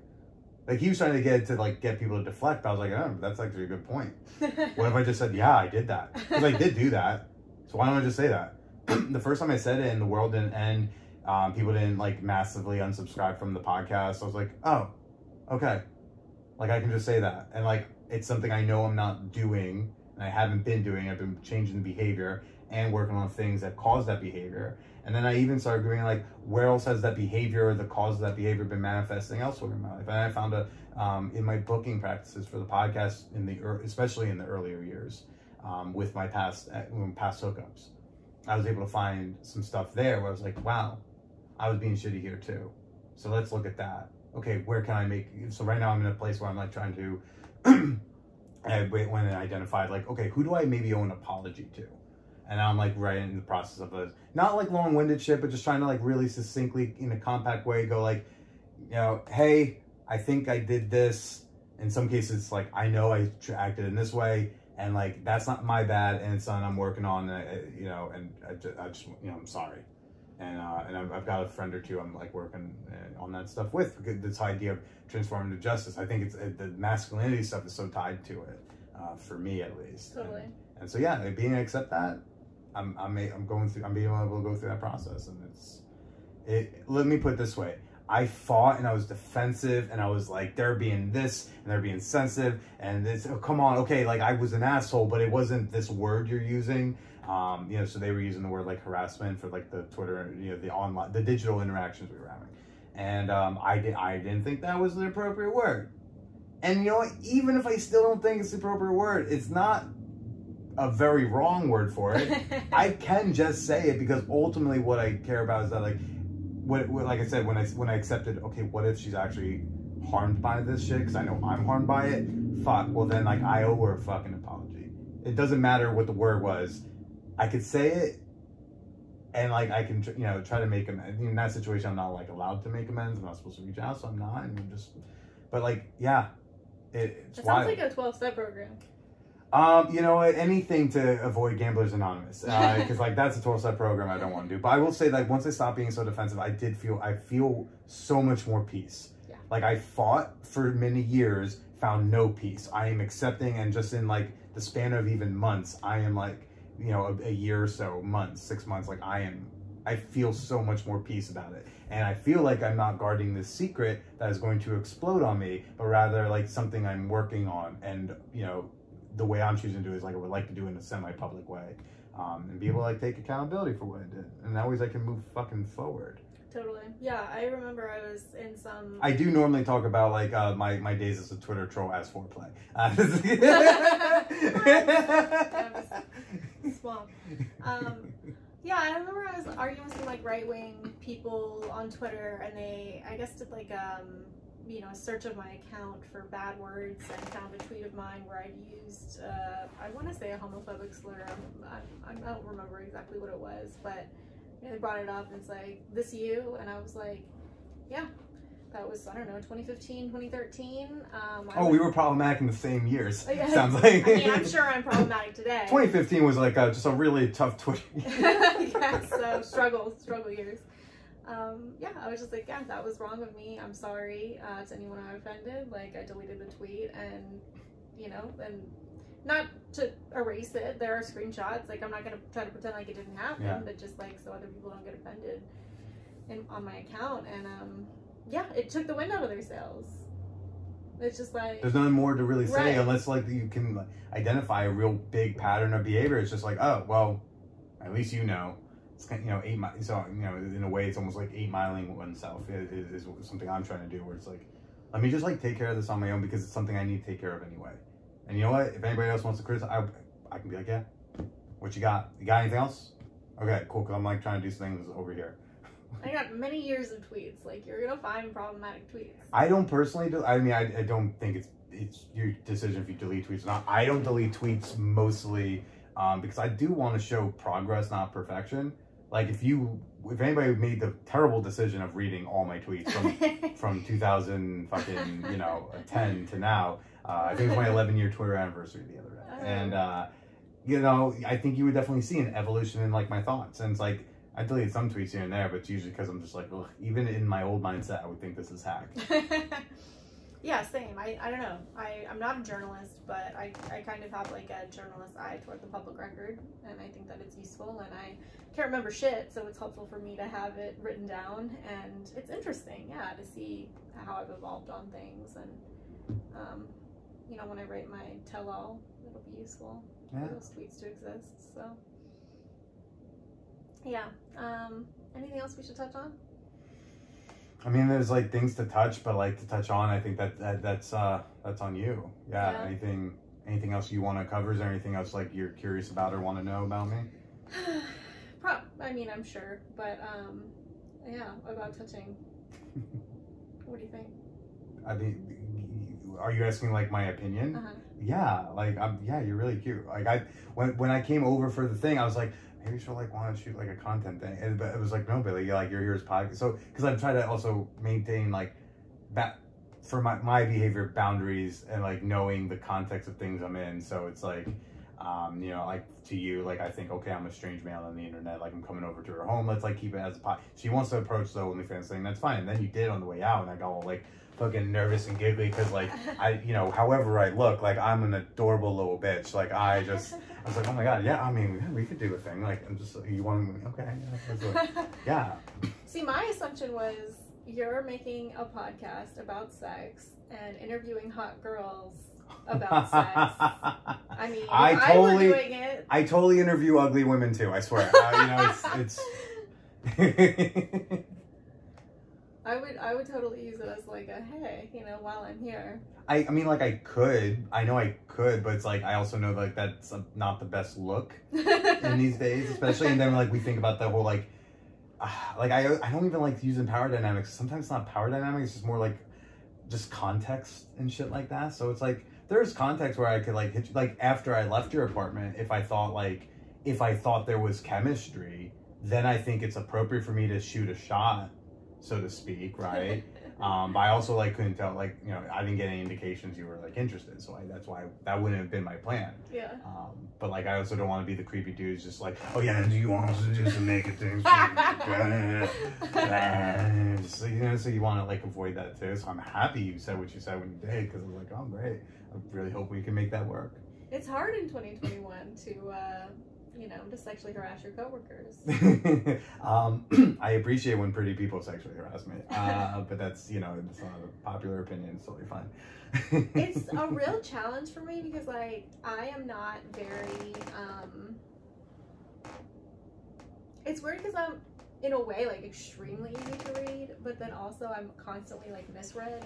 like he was trying to get to like get people to deflect. But I was like, oh, that's actually a good point. what if I just said, yeah, I did that? Because I did do that. So why don't I just say that? the first time I said it and the world didn't end, um, people didn't like massively unsubscribe from the podcast. I was like, oh, okay. Like I can just say that. And like it's something I know I'm not doing and I haven't been doing. I've been changing the behavior and working on things that cause that behavior. And then I even started doing like, where else has that behavior, the cause of that behavior, been manifesting elsewhere in my life? And I found a um, in my booking practices for the podcast in the especially in the earlier years um, with my past uh, past hookups, I was able to find some stuff there where I was like, wow, I was being shitty here too. So let's look at that. Okay, where can I make? So right now I'm in a place where I'm like trying to. I went and identified like, okay, who do I maybe owe an apology to? And I'm like right in the process of a not like long-winded shit, but just trying to like really succinctly in a compact way go like, you know, hey, I think I did this. In some cases, like I know I acted in this way, and like that's not my bad, and it's something I'm working on, uh, you know, and I just, I just, you know, I'm sorry, and uh, and I've, I've got a friend or two I'm like working uh, on that stuff with this idea of transformative justice. I think it's uh, the masculinity stuff is so tied to it, uh, for me at least. Totally. And, and so yeah, being able to accept that I'm I'm I'm going through I'm being able to go through that process and it's it let me put it this way. I fought and I was defensive and I was like they're being this and they're being sensitive and this oh, come on okay like I was an asshole but it wasn't this word you're using. Um you know so they were using the word like harassment for like the Twitter you know the online the digital interactions we were having. And um I did I didn't think that was an appropriate word. And you know what even if I still don't think it's the appropriate word it's not a very wrong word for it. I can just say it because ultimately what I care about is that like what, what like I said when I when I accepted okay what if she's actually harmed by this shit because I know I'm harmed by it. Fuck. Well then like I owe her a fucking apology. It doesn't matter what the word was. I could say it and like I can you know try to make amends. In that situation, I'm not like allowed to make amends. I'm not supposed to reach out, so I'm not. And I'm just, but like yeah, it, it's It wild. sounds like a 12 step program. Um, you know? Anything to avoid Gamblers Anonymous, because uh, like that's a twelve step program I don't want to do. But I will say that once I stopped being so defensive, I did feel I feel so much more peace. Yeah. Like I fought for many years, found no peace. I am accepting, and just in like the span of even months, I am like you know a, a year or so, months, six months. Like I am, I feel so much more peace about it, and I feel like I'm not guarding this secret that is going to explode on me, but rather like something I'm working on, and you know the way I'm choosing to do is like I would like to do in a semi-public way, um, and be able to like take accountability for what I did, and that way I can move fucking forward. Totally. Yeah, I remember I was in some. I do normally talk about like uh, my my days as a Twitter troll as foreplay. Uh, Small. Um, yeah, I remember I was arguing with some like right wing people on Twitter, and they I guess did like um you know, a search of my account for bad words and found a tweet of mine where I'd used, uh, I want to say a homophobic slur. I, I, I don't remember exactly what it was, but you know, they brought it up and it's like, this you? And I was like, yeah. That was, I don't know, 2015, 2013. Um, oh, we were problematic in the same years. Yeah. Sounds like. I mean, I'm sure I'm problematic today. 2015 was like a, just a really tough Twitter. yeah, so struggle, struggle years um, yeah, I was just like, yeah, that was wrong of me. I'm sorry uh, to anyone I offended. Like, I deleted the tweet and, you know, and not to erase it. There are screenshots. Like, I'm not going to try to pretend like it didn't happen, yeah. but just like so other people don't get offended in, on my account. And, um, yeah, it took the wind out of their sails. It's just like there's nothing more to really say right. unless like you can identify a real big pattern of behavior. It's just like, oh well, at least you know it's kind of, you know eight mi- so you know in a way it's almost like eight miling oneself is, is, something I'm trying to do where it's like let me just like take care of this on my own because it's something I need to take care of anyway. And you know what? If anybody else wants to criticize, I, I can be like, yeah, what you got? You got anything else? Okay, cool. Because I'm like trying to do some things over here. I got many years of tweets. Like you're gonna find problematic tweets. I don't personally do. I mean, I, I don't think it's it's your decision if you delete tweets or not. I don't delete tweets mostly um, because I do want to show progress, not perfection like if you if anybody made the terrible decision of reading all my tweets from from 2000 fucking you know 10 to now uh, i think it's my 11 year twitter anniversary the other day. And uh, you know i think you would definitely see an evolution in like my thoughts. And it's like i deleted some tweets here and there but it's usually because i'm just like Ugh. even in my old mindset i would think this is hack yeah same I, I don't know I, i'm not a journalist but I, I kind of have like a journalist eye toward the public record and i think that it's useful and i can't remember shit, so it's helpful for me to have it written down, and it's interesting, yeah, to see how I've evolved on things, and um, you know, when I write my tell-all, it'll be useful. Yeah. for those tweets to exist. So, yeah. Um, anything else we should touch on? I mean, there's like things to touch, but like to touch on, I think that, that that's uh that's on you. Yeah. Yeah. Anything anything else you want to cover? Is there anything else like you're curious about or want to know about me? Pro- I mean, I'm sure, but um, yeah, about touching. what do you think? I mean, are you asking like my opinion? Uh-huh. Yeah, like I'm. Yeah, you're really cute. Like I when when I came over for the thing, I was like, maybe she'll like want to shoot like a content thing. And, but it was like, no, Billy, like you're here as podcast. So because I'm trying to also maintain like that for my my behavior boundaries and like knowing the context of things I'm in. So it's like. Um, you know, like to you, like I think, okay, I'm a strange male on the internet. Like I'm coming over to her home. Let's like keep it as a pot. She wants to approach the OnlyFans thing. That's fine. And then you did on the way out, and I got all like fucking nervous and giggly because like I, you know, however I look, like I'm an adorable little bitch. Like I just, I was like, oh my god, yeah. I mean, yeah, we could do a thing. Like I'm just, you want me? Okay, yeah. let's do it. yeah. See, my assumption was you're making a podcast about sex and interviewing hot girls about sex. I mean, I totally- I were doing it. I totally interview ugly women too. I swear. Uh, you know, it's it's. I would, I would totally use it as like a hey, you know, while I'm here. I, I mean, like I could. I know I could, but it's like I also know like that's not the best look in these days, especially. And then like we think about the whole like, uh, like I I don't even like using power dynamics. Sometimes it's not power dynamics. It's just more like just context and shit like that. So it's like there's context where I could like hit you, like after I left your apartment, if I thought like if I thought there was chemistry, then I think it's appropriate for me to shoot a shot, so to speak, right? Um, but I also like couldn't tell like you know I didn't get any indications you were like interested, so I, that's why that wouldn't have been my plan. yeah. Um, but like I also don't want to be the creepy dude just like, oh yeah, do you want us to do some naked things? so, you know, so you want to like avoid that too. So I'm happy you said what you said when you did because I was like, oh great, I really hope we can make that work. It's hard in 2021 to, uh, you know, to sexually harass your coworkers. um, I appreciate when pretty people sexually harass me, uh, but that's you know it's not a popular opinion. It's totally fine. it's a real challenge for me because like I am not very um it's weird because I'm in a way like extremely easy to read but then also I'm constantly like misread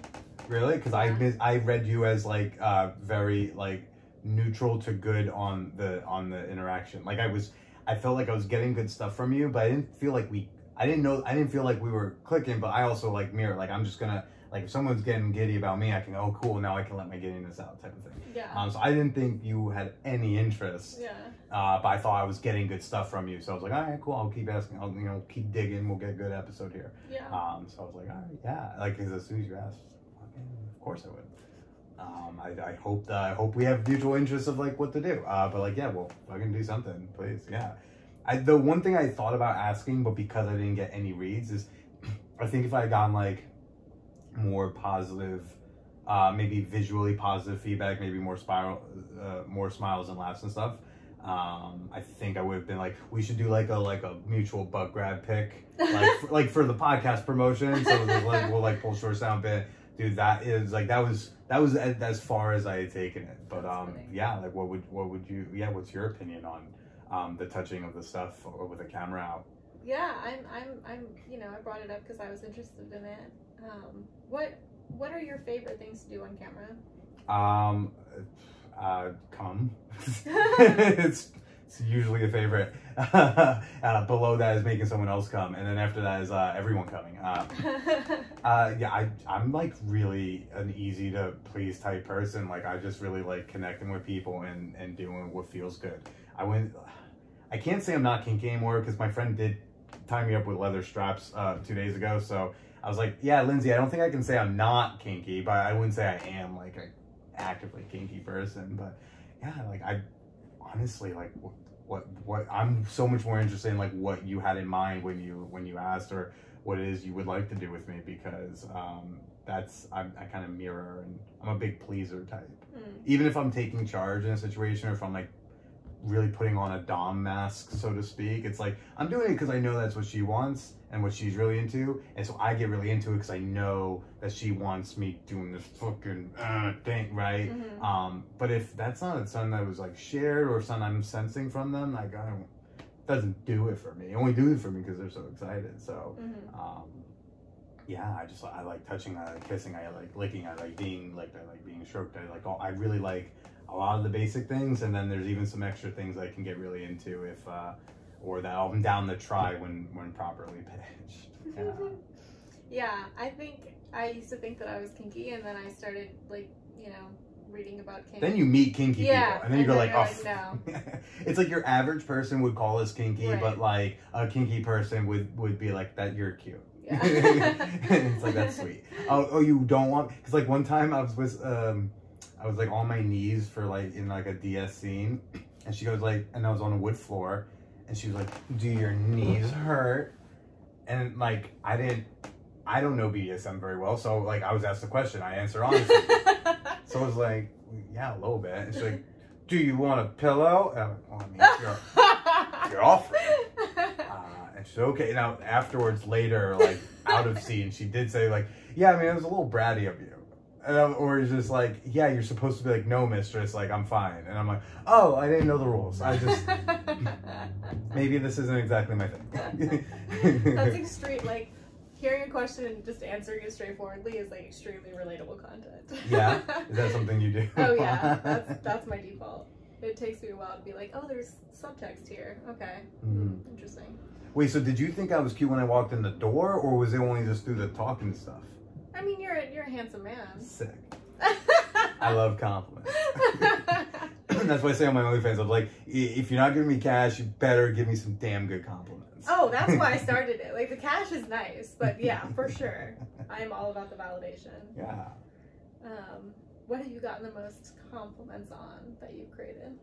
Really? Because I Yeah. mis- I read you as like uh very like neutral to good on the on the interaction. Like I was, I felt like I was getting good stuff from you, but I didn't feel like we. I didn't know. I didn't feel like we were clicking. But I also like mirror. Like I'm just gonna like if someone's getting giddy about me, I can oh cool now I can let my giddiness out type of thing. yeah Um, so I didn't think you had any interest. yeah Uh, but I thought I was getting good stuff from you, so I was like, all right, cool. I'll keep asking. I'll you know keep digging. We'll get a good episode here. yeah Um, so I was like, all right, yeah. Like, as soon as you asked, of course I would. Um, I, I hope that, I hope we have mutual interests of like what to do. Uh, but like, yeah, well, fucking do something, please. Yeah. I, the one thing I thought about asking, but because I didn't get any reads, is I think if I had gotten like more positive, uh, maybe visually positive feedback, maybe more spiral, uh, more smiles and laughs and stuff. Um, I think I would have been like, we should do like a like a mutual butt grab pick, like for, like for the podcast promotion. So like we'll like pull short sound bit, dude. That is like that was that was as, as far as I had taken it. But um, yeah, like what would what would you? Yeah, what's your opinion on um the touching of the stuff with a camera out? yeah I'm I'm I'm you know I brought it up because I was interested in it um what what are your favorite things to do on camera Um, uh, come. it's, it's usually a favorite. uh, below that is making someone else come, and then after that is uh, everyone coming. Uh, uh, yeah, I, I'm like really an easy to please type person. Like I just really like connecting with people and, and doing what feels good. I went. I can't say I'm not kinky anymore because my friend did tie me up with leather straps uh, two days ago. So I was like, yeah, Lindsay, I don't think I can say I'm not kinky, but I wouldn't say I am like a actively kinky person. But yeah, like I honestly like what what, what I'm so much more interested in like what you had in mind when you when you asked or what it is you would like to do with me because um, that's I, I kind of mirror and I'm a big pleaser type. Hmm. Even if I'm taking charge in a situation or if I'm like really putting on a dom mask, so to speak. It's like I'm doing it because I know that's what she wants and what she's really into, and so I get really into it because I know that she wants me doing this fucking uh, thing, right? Mhm. Um, but if that's not something that was like shared or something I'm sensing from them, like I don't, doesn't do it for me. It only do it for me because they're so excited. So, Mhm. um, yeah, I just I like touching, I like kissing, I like licking, I like being like I like being stroked. I like all, I really like a lot of the basic things, and then there's even some extra things I can get really into if, uh, or that I'm down the try when when properly pitched. Yeah. yeah, I think I used to think that I was kinky, and then I started like you know reading about kinky. Then you meet kinky Yeah, people, and then you go like, oh, like, it's like your average person would call us kinky, Right. but like a kinky person would would be like that. You're cute. Yeah. it's like that's sweet. Oh, oh, you don't want because like one time I was with um, I was like on my knees for like in like a DS scene, and she goes like, and I was on a wood floor, and she was like, "Do your knees hurt?" And like I didn't, I don't know BDSM very well, so like I was asked the question, I answer honestly. so I was like, "Yeah, a little bit." And she's like, "Do you want a pillow?" And I'm like, well, I mean, you're, you're offering. Uh, and she's okay. Now afterwards, later, like out of scene, she did say like, "Yeah, I mean, it was a little bratty of you," and or it's just like, "Yeah, you're supposed to be like, no, mistress, like I'm fine." And I'm like, "Oh, I didn't know the rules. I just maybe this isn't exactly my thing." That's extreme. Like hearing a question and just answering it straightforwardly is like extremely relatable content. yeah, is that something you do? oh yeah, that's that's my default. It takes me a while to be like, oh, there's subtext here. Okay, Mhm. interesting. Wait, so did you think I was cute when I walked in the door, or was it only just through the talking stuff? I mean, you're a, you're a handsome man. Sick. I love compliments. That's why I say on my OnlyFans, I'm like, if you're not giving me cash, you better give me some damn good compliments. oh, that's why I started it. Like the cash is nice, but yeah, for sure, I am all about the validation. Yeah. Um, what have you gotten the most compliments on that you've created?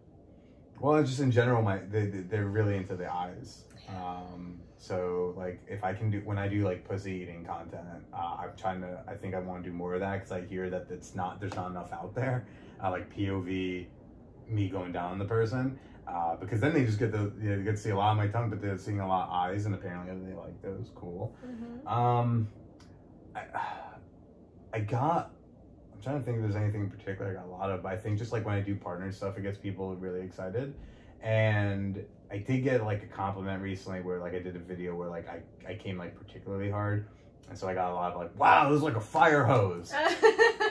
Well, just in general, my they they- they're really into the eyes. Um, so like if I can do when I do like pussy eating content, uh, I'm trying to. I think I want to do more of that because I hear that it's not there's not enough out there. Uh, like POV, me going down on the person. Uh, because then they just get the you know, they get to see a lot of my tongue, but they're seeing a lot of eyes, and apparently they like those. Cool. Mm-hmm. Um, I, I got. I'm trying to think if there's anything in particular I got a lot of. But I think just like when I do partner stuff, it gets people really excited. And I did get like a compliment recently where like I did a video where like I, I came like particularly hard, and so I got a lot of like, wow, this is like a fire hose.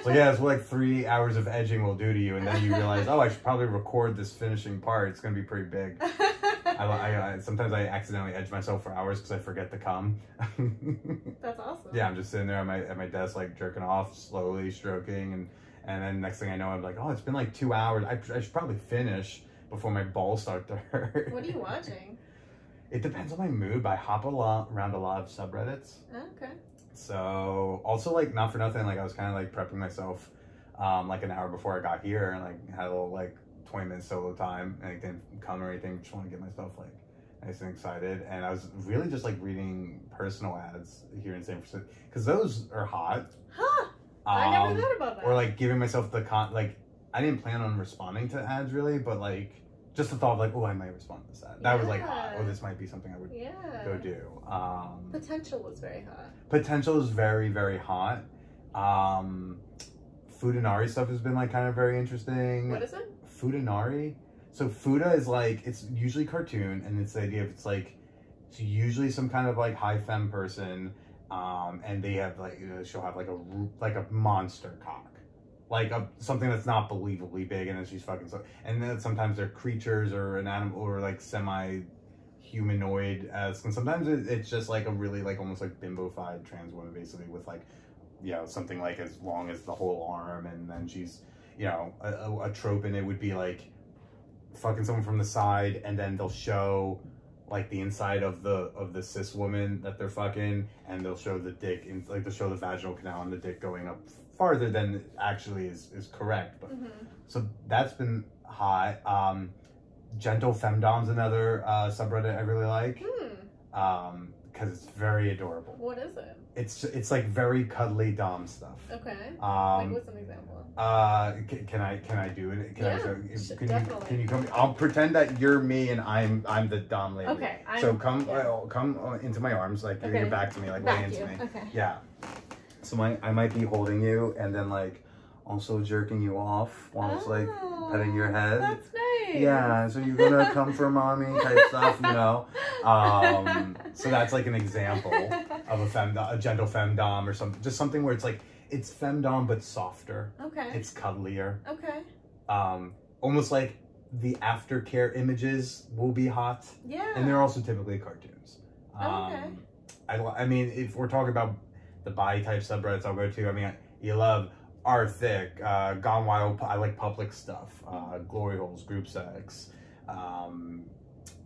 So yeah, it's what like three hours of edging will do to you, and then you realize, oh, I should probably record this finishing part. It's gonna be pretty big. I, I, I sometimes I accidentally edge myself for hours because I forget to come. That's awesome. yeah, I'm just sitting there at my at my desk, like jerking off, slowly stroking, and and then next thing I know, I'm like, oh, it's been like two hours. I, I should probably finish before my balls start to hurt. What are you watching? It depends on my mood, but I hop a lot around a lot of subreddits. Okay. So also like not for nothing, like I was kind of like prepping myself, um, like an hour before I got here, and like had a little like twenty minutes solo time, and I didn't come or anything. Just want to get myself like nice and excited, and I was really just like reading personal ads here in San Francisco because those are hot. Huh. I never Um, thought about that. or like giving myself the con like I didn't plan on responding to ads really, but like just the thought of like, oh, I might respond to this ad. That was like, oh, this might be something I would yeah. go do. Um, Potential was very hot. potential is very very hot. Um, Futanari stuff has been like kind of very interesting. What is it? Futanari. So Futa is like it's usually cartoon, and it's the idea of it's like it's usually some kind of like high femme person, um, and they have like you know, she'll have like a like a monster cock, like a something that's not believably big, and then she's fucking so. And then sometimes they're creatures or an animal or like semi humanoid esque, and sometimes it, it's just like a really like almost like bimbofied trans woman basically with like you know something like as long as the whole arm, and then she's you know a, a, a trope and it would be like fucking someone from the side and then they'll show like the inside of the of the cis woman that they're fucking and they'll show the dick and like they'll show the vaginal canal and the dick going up farther than actually is is correct but hmm so that's been hot. Um gentle femdom's another uh subreddit i really like. Hmm. um because it's very adorable. What is it? It's it's like very cuddly dom stuff. Okay. like, Um, what's an example? uh, can, can I can I do it? Can I Yeah, sh- can you definitely. can you come? I'll pretend that you're me and I'm I'm the dom lady. Okay. I'm, So come yeah. uh, come uh, into my arms, like you're your back to me, like Back way into you. me. Okay. Yeah. So my I might be holding you and then like also jerking you off while it's like petting your head. Oh, That's nice. yeah. So you're gonna come for mommy type stuff, you know. Um, so that's like an example of a femdom, a gentle femdom or something, just something where it's like it's femdom but softer. Okay. It's cuddlier. okay. Um, almost like the aftercare images will be hot Yeah. and they're also typically cartoons. Um, Oh, okay. I, I mean, if we're talking about the body type subreddits, I'll go to. I mean, you love Arthic, uh, Gone Wild. I like public stuff, uh, Glory Holes, Group Sex. Um,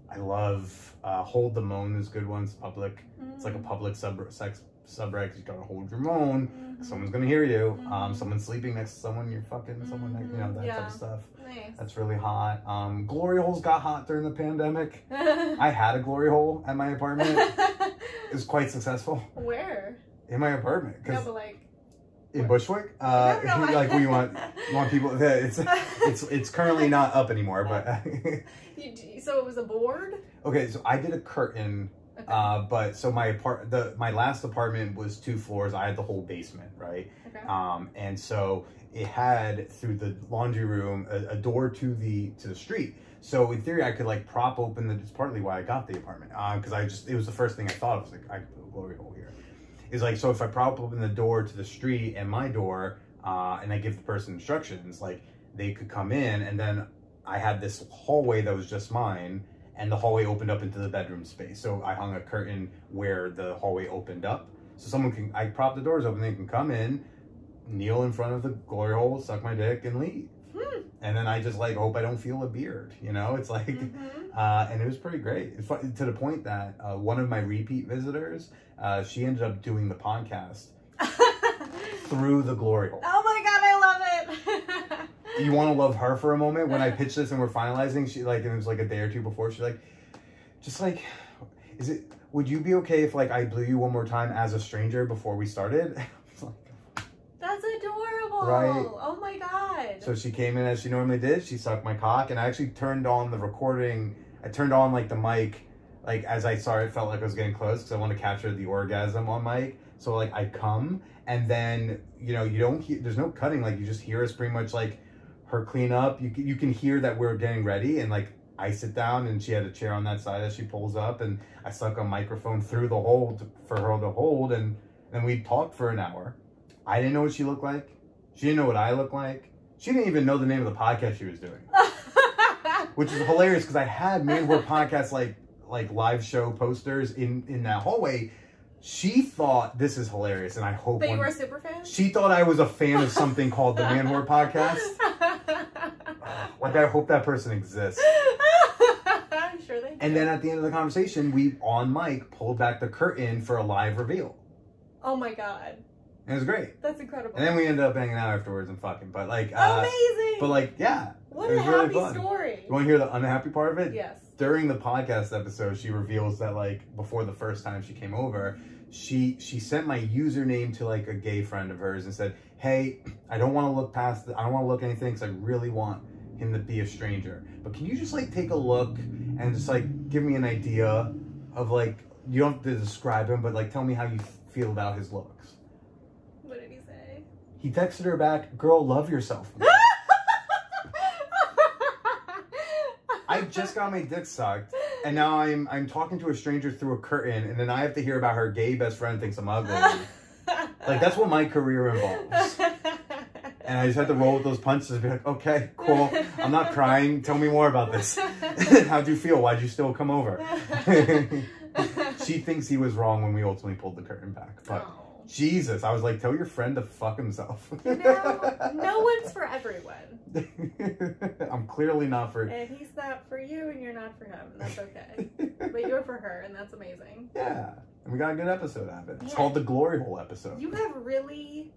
I love uh, Hold the Moan is good ones. Public. It's like a public sub sex subreddit. You gotta hold your moan. Mhm. Someone's gonna hear you. Um, Mhm. someone's sleeping next to someone. You're fucking someone. Next, you know that type of stuff. Nice. That's really hot. Um, glory holes got hot during the pandemic. I had a glory hole at my apartment. it was quite successful Where? in my apartment No, because but like. In Bushwick, uh, No, no, I- like we want want people. It's it's it's currently not up anymore, but You, so it was a board. okay. So I did a curtain, Okay. uh, but so my apart the my last apartment was two floors. I had the whole basement, right? okay. um, and so it had through the laundry room a, a door to the to the street. So in theory, I could like prop open the. It's partly why I got the apartment because I just it was the first thing I thought of. was like I could put a glory hole here. Is like so if I prop open the door to the street and my door, uh, and I give the person instructions, like they could come in, and then I had this hallway that was just mine. And the hallway opened up into the bedroom space. So I hung a curtain where the hallway opened up. So someone can, I prop the doors open, they can come in, kneel in front of the glory hole, suck my dick, and leave. Hmm. And then I just like hope I don't feel a beard, you know? It's like, Mhm. Uh, and it was pretty great. It's to the point that uh, one of my repeat visitors, uh, she ended up doing the podcast through the glory hole. oh my god, I love it. You want to love her for a moment? When I pitched this and we're finalizing, she like, and it was like a day or two before, she's like, just like, is it, would you be okay if like I blew you one more time as a stranger before we started? I was like, That's adorable. Right. Oh my god. So she came in as she normally did. She sucked my cock, and I actually turned on the recording. I turned on like the mic, like as I saw it, felt like I was getting close because I want to capture the orgasm on mic. So like I come, and then you know you don't hear. There's no cutting. Like you just hear us pretty much like her clean up. You you can hear that we're getting ready, and like I sit down, and she had a chair on that side as she pulls up, and I stuck a microphone through the hole for her to hold, and then we talked for an hour. I didn't know what she looked like. She didn't know what I looked like. She didn't even know the name of the podcast she was doing, which is hilarious because I had Manwhore podcast like like live show posters in in that hallway. She thought this is hilarious, and I hope but you were a super fan? she thought I was a fan of something called the Manwhore podcast. Like I hope that person exists. I'm sure they do. And then at the end of the conversation, we on mic pulled back the curtain for a live reveal. Oh my god. And it was great. That's incredible. And then we ended up hanging out afterwards and fucking. But like, uh, Amazing. but like, yeah. What it a was really happy fun. story. You want to hear the unhappy part of it? Yes. During the podcast episode, she reveals that like before the first time she came over, she she sent my username to like a gay friend of hers and said, "Hey, I don't want to look past. The, I don't want to look anything because I really want him to be a stranger. But can you just like take a look and just like give me an idea of like you don't have to describe him, but like tell me how you feel about his looks." What did he say? He texted her back, "Girl, love yourself." I just got my dick sucked, and now I'm I'm talking to a stranger through a curtain, and then I have to hear about her gay best friend thinks I'm ugly. like that's what my career involves. And I just had to roll with those punches and be like, okay, cool. I'm not crying. Tell me more about this. How'd you feel? Why'd you still come over? she thinks he was wrong when we ultimately pulled the curtain back. But Oh. Jesus, I was like, tell your friend to fuck himself. You know, no one's for everyone. I'm clearly not for. And he's not for you and you're not for him. And that's okay. But you're for her and that's amazing. Yeah. And we got a good episode out of it. It's Yeah. called the Glory Hole episode. You have really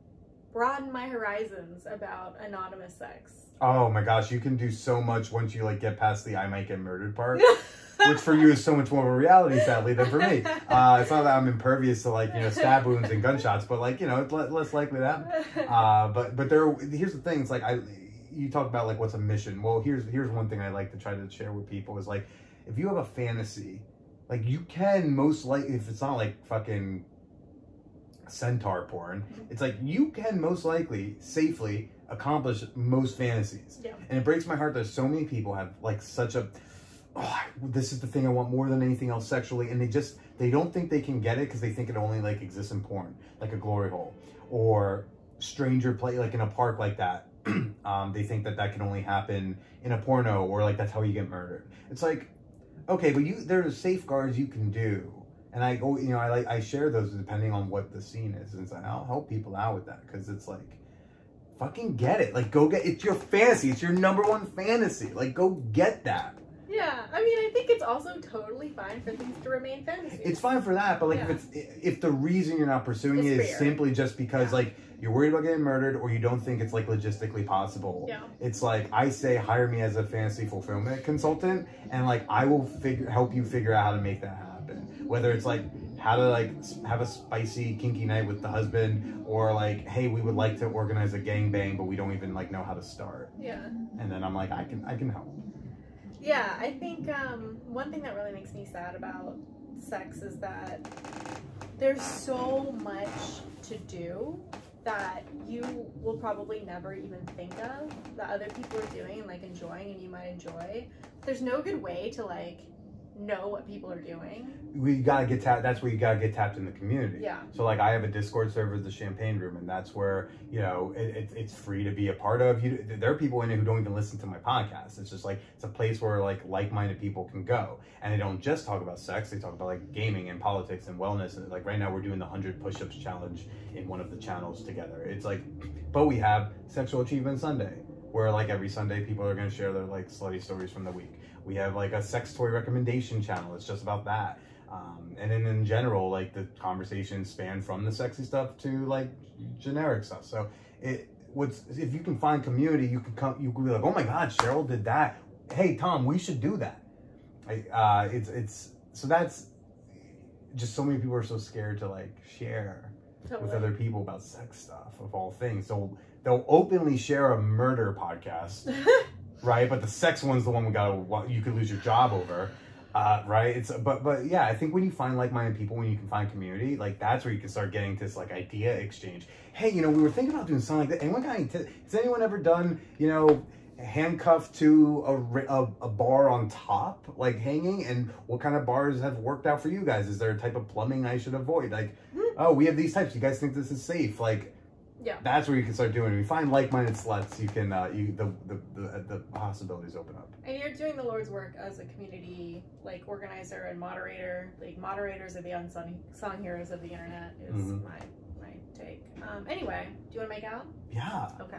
broadened my horizons about anonymous sex. Oh my gosh, you can do so much once you like get past the I might get murdered part. which for you is so much more of a reality, sadly, than for me. Uh, it's not that I'm impervious to like you know stab wounds and gunshots, but like you know it's less likely to happen. Uh, but but there, here's the thing. It's like I, you talk about like what's a mission. Well, here's here's one thing I like to try to share with people is like if you have a fantasy, like you can most likely if it's not like fucking centaur porn, it's like you can most likely safely accomplish most fantasies. Yeah. And it breaks my heart that so many people have like such a oh, this is the thing I want more than anything else sexually, and they just they don't think they can get it because they think it only like exists in porn, like a glory hole or stranger play like in a park like that. um, they think that that can only happen in a porno or like that's how you get murdered. It's like okay, but you there's safeguards you can do. And I go, you know, I like I share those depending on what the scene is, and so I'll help people out with that because it's like, fucking get it, like go get it's your fantasy, it's your number one fantasy, like go get that. Yeah, I mean, I think it's also totally fine for things to remain fantasy. It's fine for that, but like Yeah. if it's if the reason you're not pursuing It's it is fair. simply just because Yeah. like you're worried about getting murdered or you don't think it's like logistically possible. Yeah. It's like I say hire me as a fantasy fulfillment consultant and like I will figure help you figure out how to make that happen. Whether it's like how to like have a spicy kinky night with the husband or like hey we would like to organize a gangbang but we don't even like know how to start. yeah. And then I'm like I can I can help. Yeah, I think um, one thing that really makes me sad about sex is that there's so much to do that you will probably never even think of that other people are doing and like enjoying and you might enjoy. There's no good way to like know what people are doing. We gotta get tapped that's where you gotta get tapped in the community. Yeah. So like I have a Discord server, the Champagne Room, and that's where you know it, it, it's free to be a part of. You, there are people in it who don't even listen to my podcast. It's just like it's a place where like like-minded people can go, and they don't just talk about sex. They talk about like gaming and politics and wellness. And like right now, we're doing the hundred push-ups challenge in one of the channels together. It's like, but we have Sexual Achievement Sunday, where like every Sunday people are going to share their like slutty stories from the week. We have like a sex toy recommendation channel. It's just about that. Um, and then in general, like the conversations span from the sexy stuff to like generic stuff. So it what's if you can find community, you can come. You can be like, oh my god, Cheryl did that. Hey Tom, we should do that. I, uh, it's it's so that's just so many people are so scared to like share with other people about sex stuff of all things. So they'll openly share a murder podcast right? But the sex one's the one we gotta you could lose your job over, uh, right? It's but but yeah, I think when you find like-minded people, when you can find community, like that's where you can start getting this like idea exchange. Hey, you know, we were thinking about doing something like that. Anyone got any t- has anyone ever done you know? handcuffed to a, a, a bar on top like hanging and what kind of bars have worked out for you guys is there a type of plumbing i should avoid like oh we have these types you guys think this is safe like Yeah. that's where you can start doing it. If you find like-minded sluts, you can uh, you the, the the the possibilities open up. And you're doing the Lord's work as a community like organizer and moderator. Like moderators are the unsung song heroes of the internet is Mhm. my my take. Um, anyway, do you want to make out? Yeah. Okay.